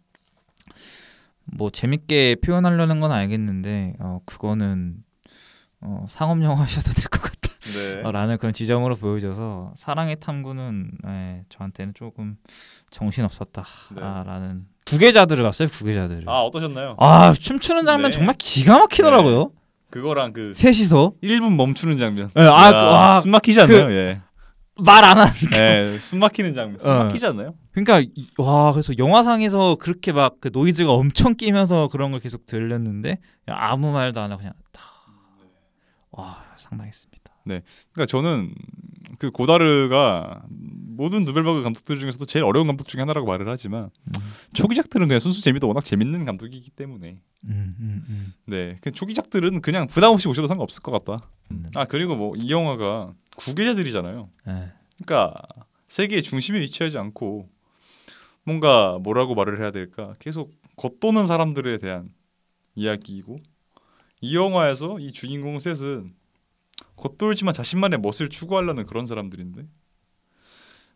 뭐 재밌게 표현하려는 건 알겠는데 어 그거는 어 상업 영화 하셔도 될것
네.
같 다라는 그런 지점으로 보여져서 사랑의 탐구는 예, 저한테는 조금 정신 없었다라는 구계자들을 봤어요. 구계자들을.
아 어떠셨나요?
아 춤추는 장면
네.
정말 기가 막히더라고요.
그거랑 그
셋이서
1분 멈추는 장면.
예, 아,
야,
그, 와,
숨 막히지 않나요? 예.
말안 하니까.
예, 숨 막히는 장면. 숨
어.
막히지 않나요?
그러니까 이- 와 그래서 영화상에서 그렇게 막 그 노이즈가 엄청 끼면서 그런 걸 계속 들렸는데 아무 말도 안 하고 그냥 다 와 상당했습니다.
그러니까 저는 그 고다르가 모든 누벨바그 감독들 중에서도 제일 어려운 감독 중에 하나라고 말을 하지만
음.
초기작들은 그냥 순수 재미도 워낙 재밌는 감독이기 때문에
음, 음, 음.
네, 그 초기작들은 그냥 부담 없이 보셔도 상관없을 것 같다.
음.
아 그리고 뭐 이 영화가 구계자들이잖아요.
예.
그러니까 세계의 중심에 위치하지 않고 뭔가 뭐라고 말을 해야 될까 계속 겉도는 사람들에 대한 이야기이고 이 영화에서 이 주인공 셋은 겉돌지만 자신만의 멋을 추구하려는 그런 사람들인데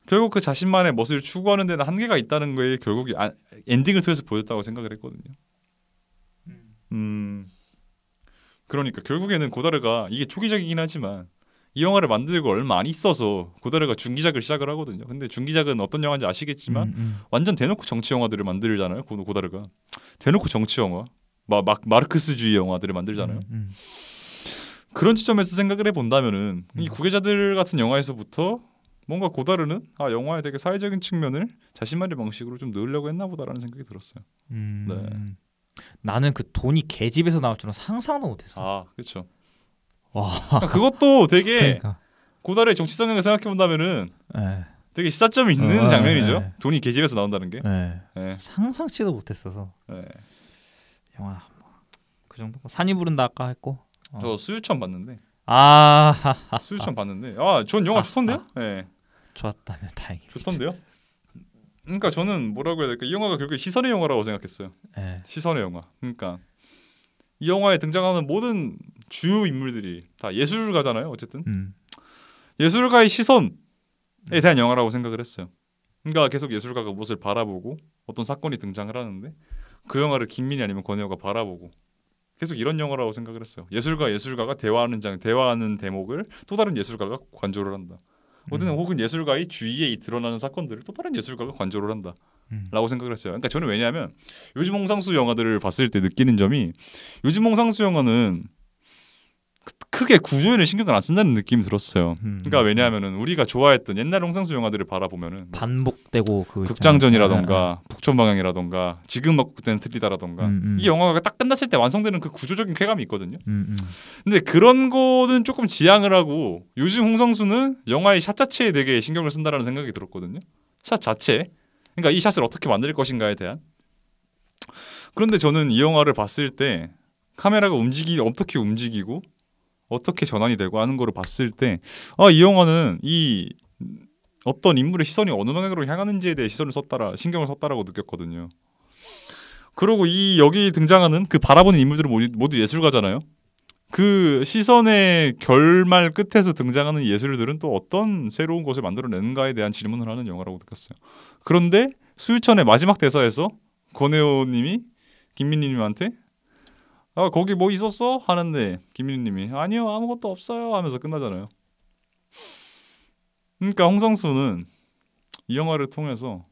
결국 그 자신만의 멋을 추구하는 데는 한계가 있다는 거에 결국 아, 엔딩을 통해서 보였다고 생각을 했거든요. 음 그러니까 결국에는 고다르가 이게 초기작이긴 하지만 이 영화를 만들고 얼마 안 있어서 고다르가 중기작을 시작을 하거든요. 근데 중기작은 어떤 영화인지 아시겠지만
음, 음.
완전 대놓고 정치 영화들을 만들잖아요. 고, 고다르가 대놓고 정치 영화, 마, 막 마르크스주의 영화들을 만들잖아요.
음, 음.
그런 지점에서 생각을 해 본다면은 이
음.
구계자들 같은 영화에서부터 뭔가 고다르는 아 영화의 되게 사회적인 측면을 자신만의 방식으로 좀 넣으려고 했나 보다라는 생각이 들었어요.
음.
네.
나는 그 돈이 개집에서 나올 줄은 상상도 못했어.
아 그렇죠.
와.
그것도 되게
그러니까.
고달의 정치 성향을 생각해 본다면은
네.
되게 시사점이 있는
어,
장면이죠.
네.
돈이 계집에서 나온다는 게.
네.
네.
상상치도 못했어서
네.
영화 뭐, 그 정도. 산이 부른다 아까 했고. 어.
저 수유천 봤는데
아.
수유천 봤는데 아전 영화 좋던데요. 네.
좋았다면 다행이다.
좋던데요. 그러니까 저는 뭐라고 해야 될까 이 영화가 결국 시선의 영화라고 생각했어요.
네.
시선의 영화. 그러니까 이 영화에 등장하는 모든 주요 인물들이 다 예술가잖아요. 어쨌든
음.
예술가의 시선에 대한 영화라고 생각을 했어요. 그러니까 계속 예술가가 무엇을 바라보고 어떤 사건이 등장을 하는데 그 영화를 김민희 아니면 권혜호가 바라보고 계속 이런 영화라고 생각을 했어요. 예술가 예술가가 대화하는 장 대화하는 대목을 또 다른 예술가가 관조를 한다. 어든
음.
혹은 예술가의 주위에 이 드러나는 사건들을 또 다른 예술가가 관조를 한다.
음.
라고 생각을 했어요. 그러니까 저는 왜냐하면 요즘 홍상수 영화들을 봤을 때 느끼는 점이 요즘 홍상수 영화는 크- 크게 구조에는 신경을 안 쓴다는 느낌이 들었어요.
음.
그러니까 왜냐하면은 우리가 좋아했던 옛날 홍상수 영화들을 바라보면은 뭐
반복되고 그
극장전이라던가 북촌 방향이라던가 지금 맞고 그때는 틀리다라던가
음, 음.
이 영화가 딱 끝났을 때 완성되는 그 구조적인 쾌감이 있거든요.
음, 음.
근데 그런 거는 조금 지양을 하고 요즘 홍성수는 영화의 샷 자체에 되게 신경을 쓴다라는 생각이 들었거든요. 샷 자체. 그러니까 이 샷을 어떻게 만들 것인가에 대한. 그런데 저는 이 영화를 봤을 때 카메라가 움직이 어떻게 움직이고 어떻게 전환이 되고 하는 거를 봤을 때 아 이 영화는 이 어떤 인물의 시선이 어느 방향으로 향하는지에 대해 시선을 썼다라 신경을 썼다라고 느꼈거든요. 그리고 이 여기 등장하는 그 바라보는 인물들은 모두, 예술가잖아요. 그 시선의 결말 끝에서 등장하는 예술들은 또 어떤 새로운 것을 만들어내는가에 대한 질문을 하는 영화라고 느꼈어요. 그런데 수유천의 마지막 대사에서 권혜호님이 김민희님한테 아 거기 뭐 있었어 하는데 김민희님이 아니요 아무것도 없어요 하면서 끝나잖아요. 그러니까 홍성수는 이 영화를 통해서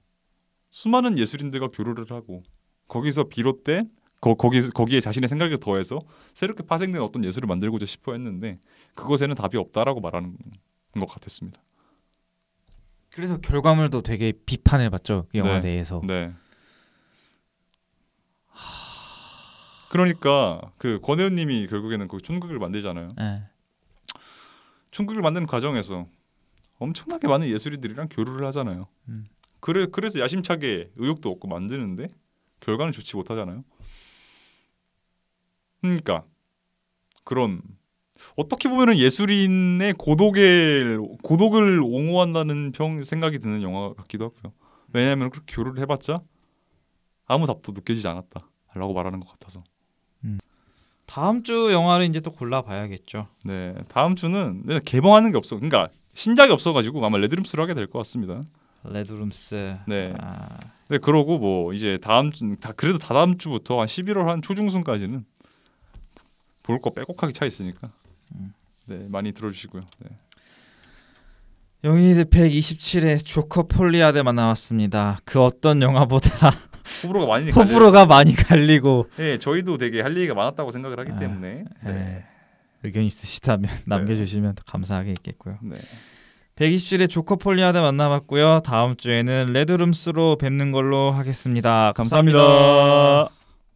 수많은 예술인들과 교류를 하고 거기서 비롯된 거, 거기 거기에 자신의 생각을 더해서 새롭게 파생된 어떤 예술을 만들고자 싶어 했는데 그것에는 답이 없다라고 말하는 것 같았습니다.
그래서 결과물도 되게 비판을 받죠 그 영화에
네.
대해서.
네. 그러니까 그 권혜원님이 결국에는 그 촌극을 만들잖아요.
네.
촌극을 만드는 과정에서 엄청나게 많은 예술인들이랑 교류를 하잖아요.
음.
그래 그래서 야심차게 의욕도 없고 만드는데 결과는 좋지 못하잖아요. 그러니까 그런 어떻게 보면은 예술인의 고독을 고독을 옹호한다는 평 생각이 드는 영화 같기도 하고요. 왜냐하면 그렇게 교류를 해봤자 아무 답도 느껴지지 않았다라고 말하는 것 같아서.
다음 주 영화를 이제 또 골라봐야겠죠.
네 다음 주는 일단 개봉하는 게 없어. 그러니까 신작이 없어가지고 아마 레드룸스로 하게 될 것 같습니다.
레드룸스.
네.
아,
네 그러고 뭐 이제 다음 주 다 그래도 다다음 주부터 한 11월 한 초중순까지는 볼 거 빼곡하게 차 있으니까
음.
네 많이 들어주시고요. 네.
영희드 127의 조커 폴리 아 되 만나봤습니다. 그 어떤 영화보다
호불호가 많이
호불호가 많이 갈리고
네 저희도 되게 할 얘기가 많았다고 생각을 하기
아,
때문에 네.
네. 의견 있으시다면 남겨주시면 더 감사하게 있겠고요.
네.
127의 조커 폴리 아 되 만나봤고요. 다음 주에는 레드룸스로 뵙는 걸로 하겠습니다 감사합니다.
감사합니다.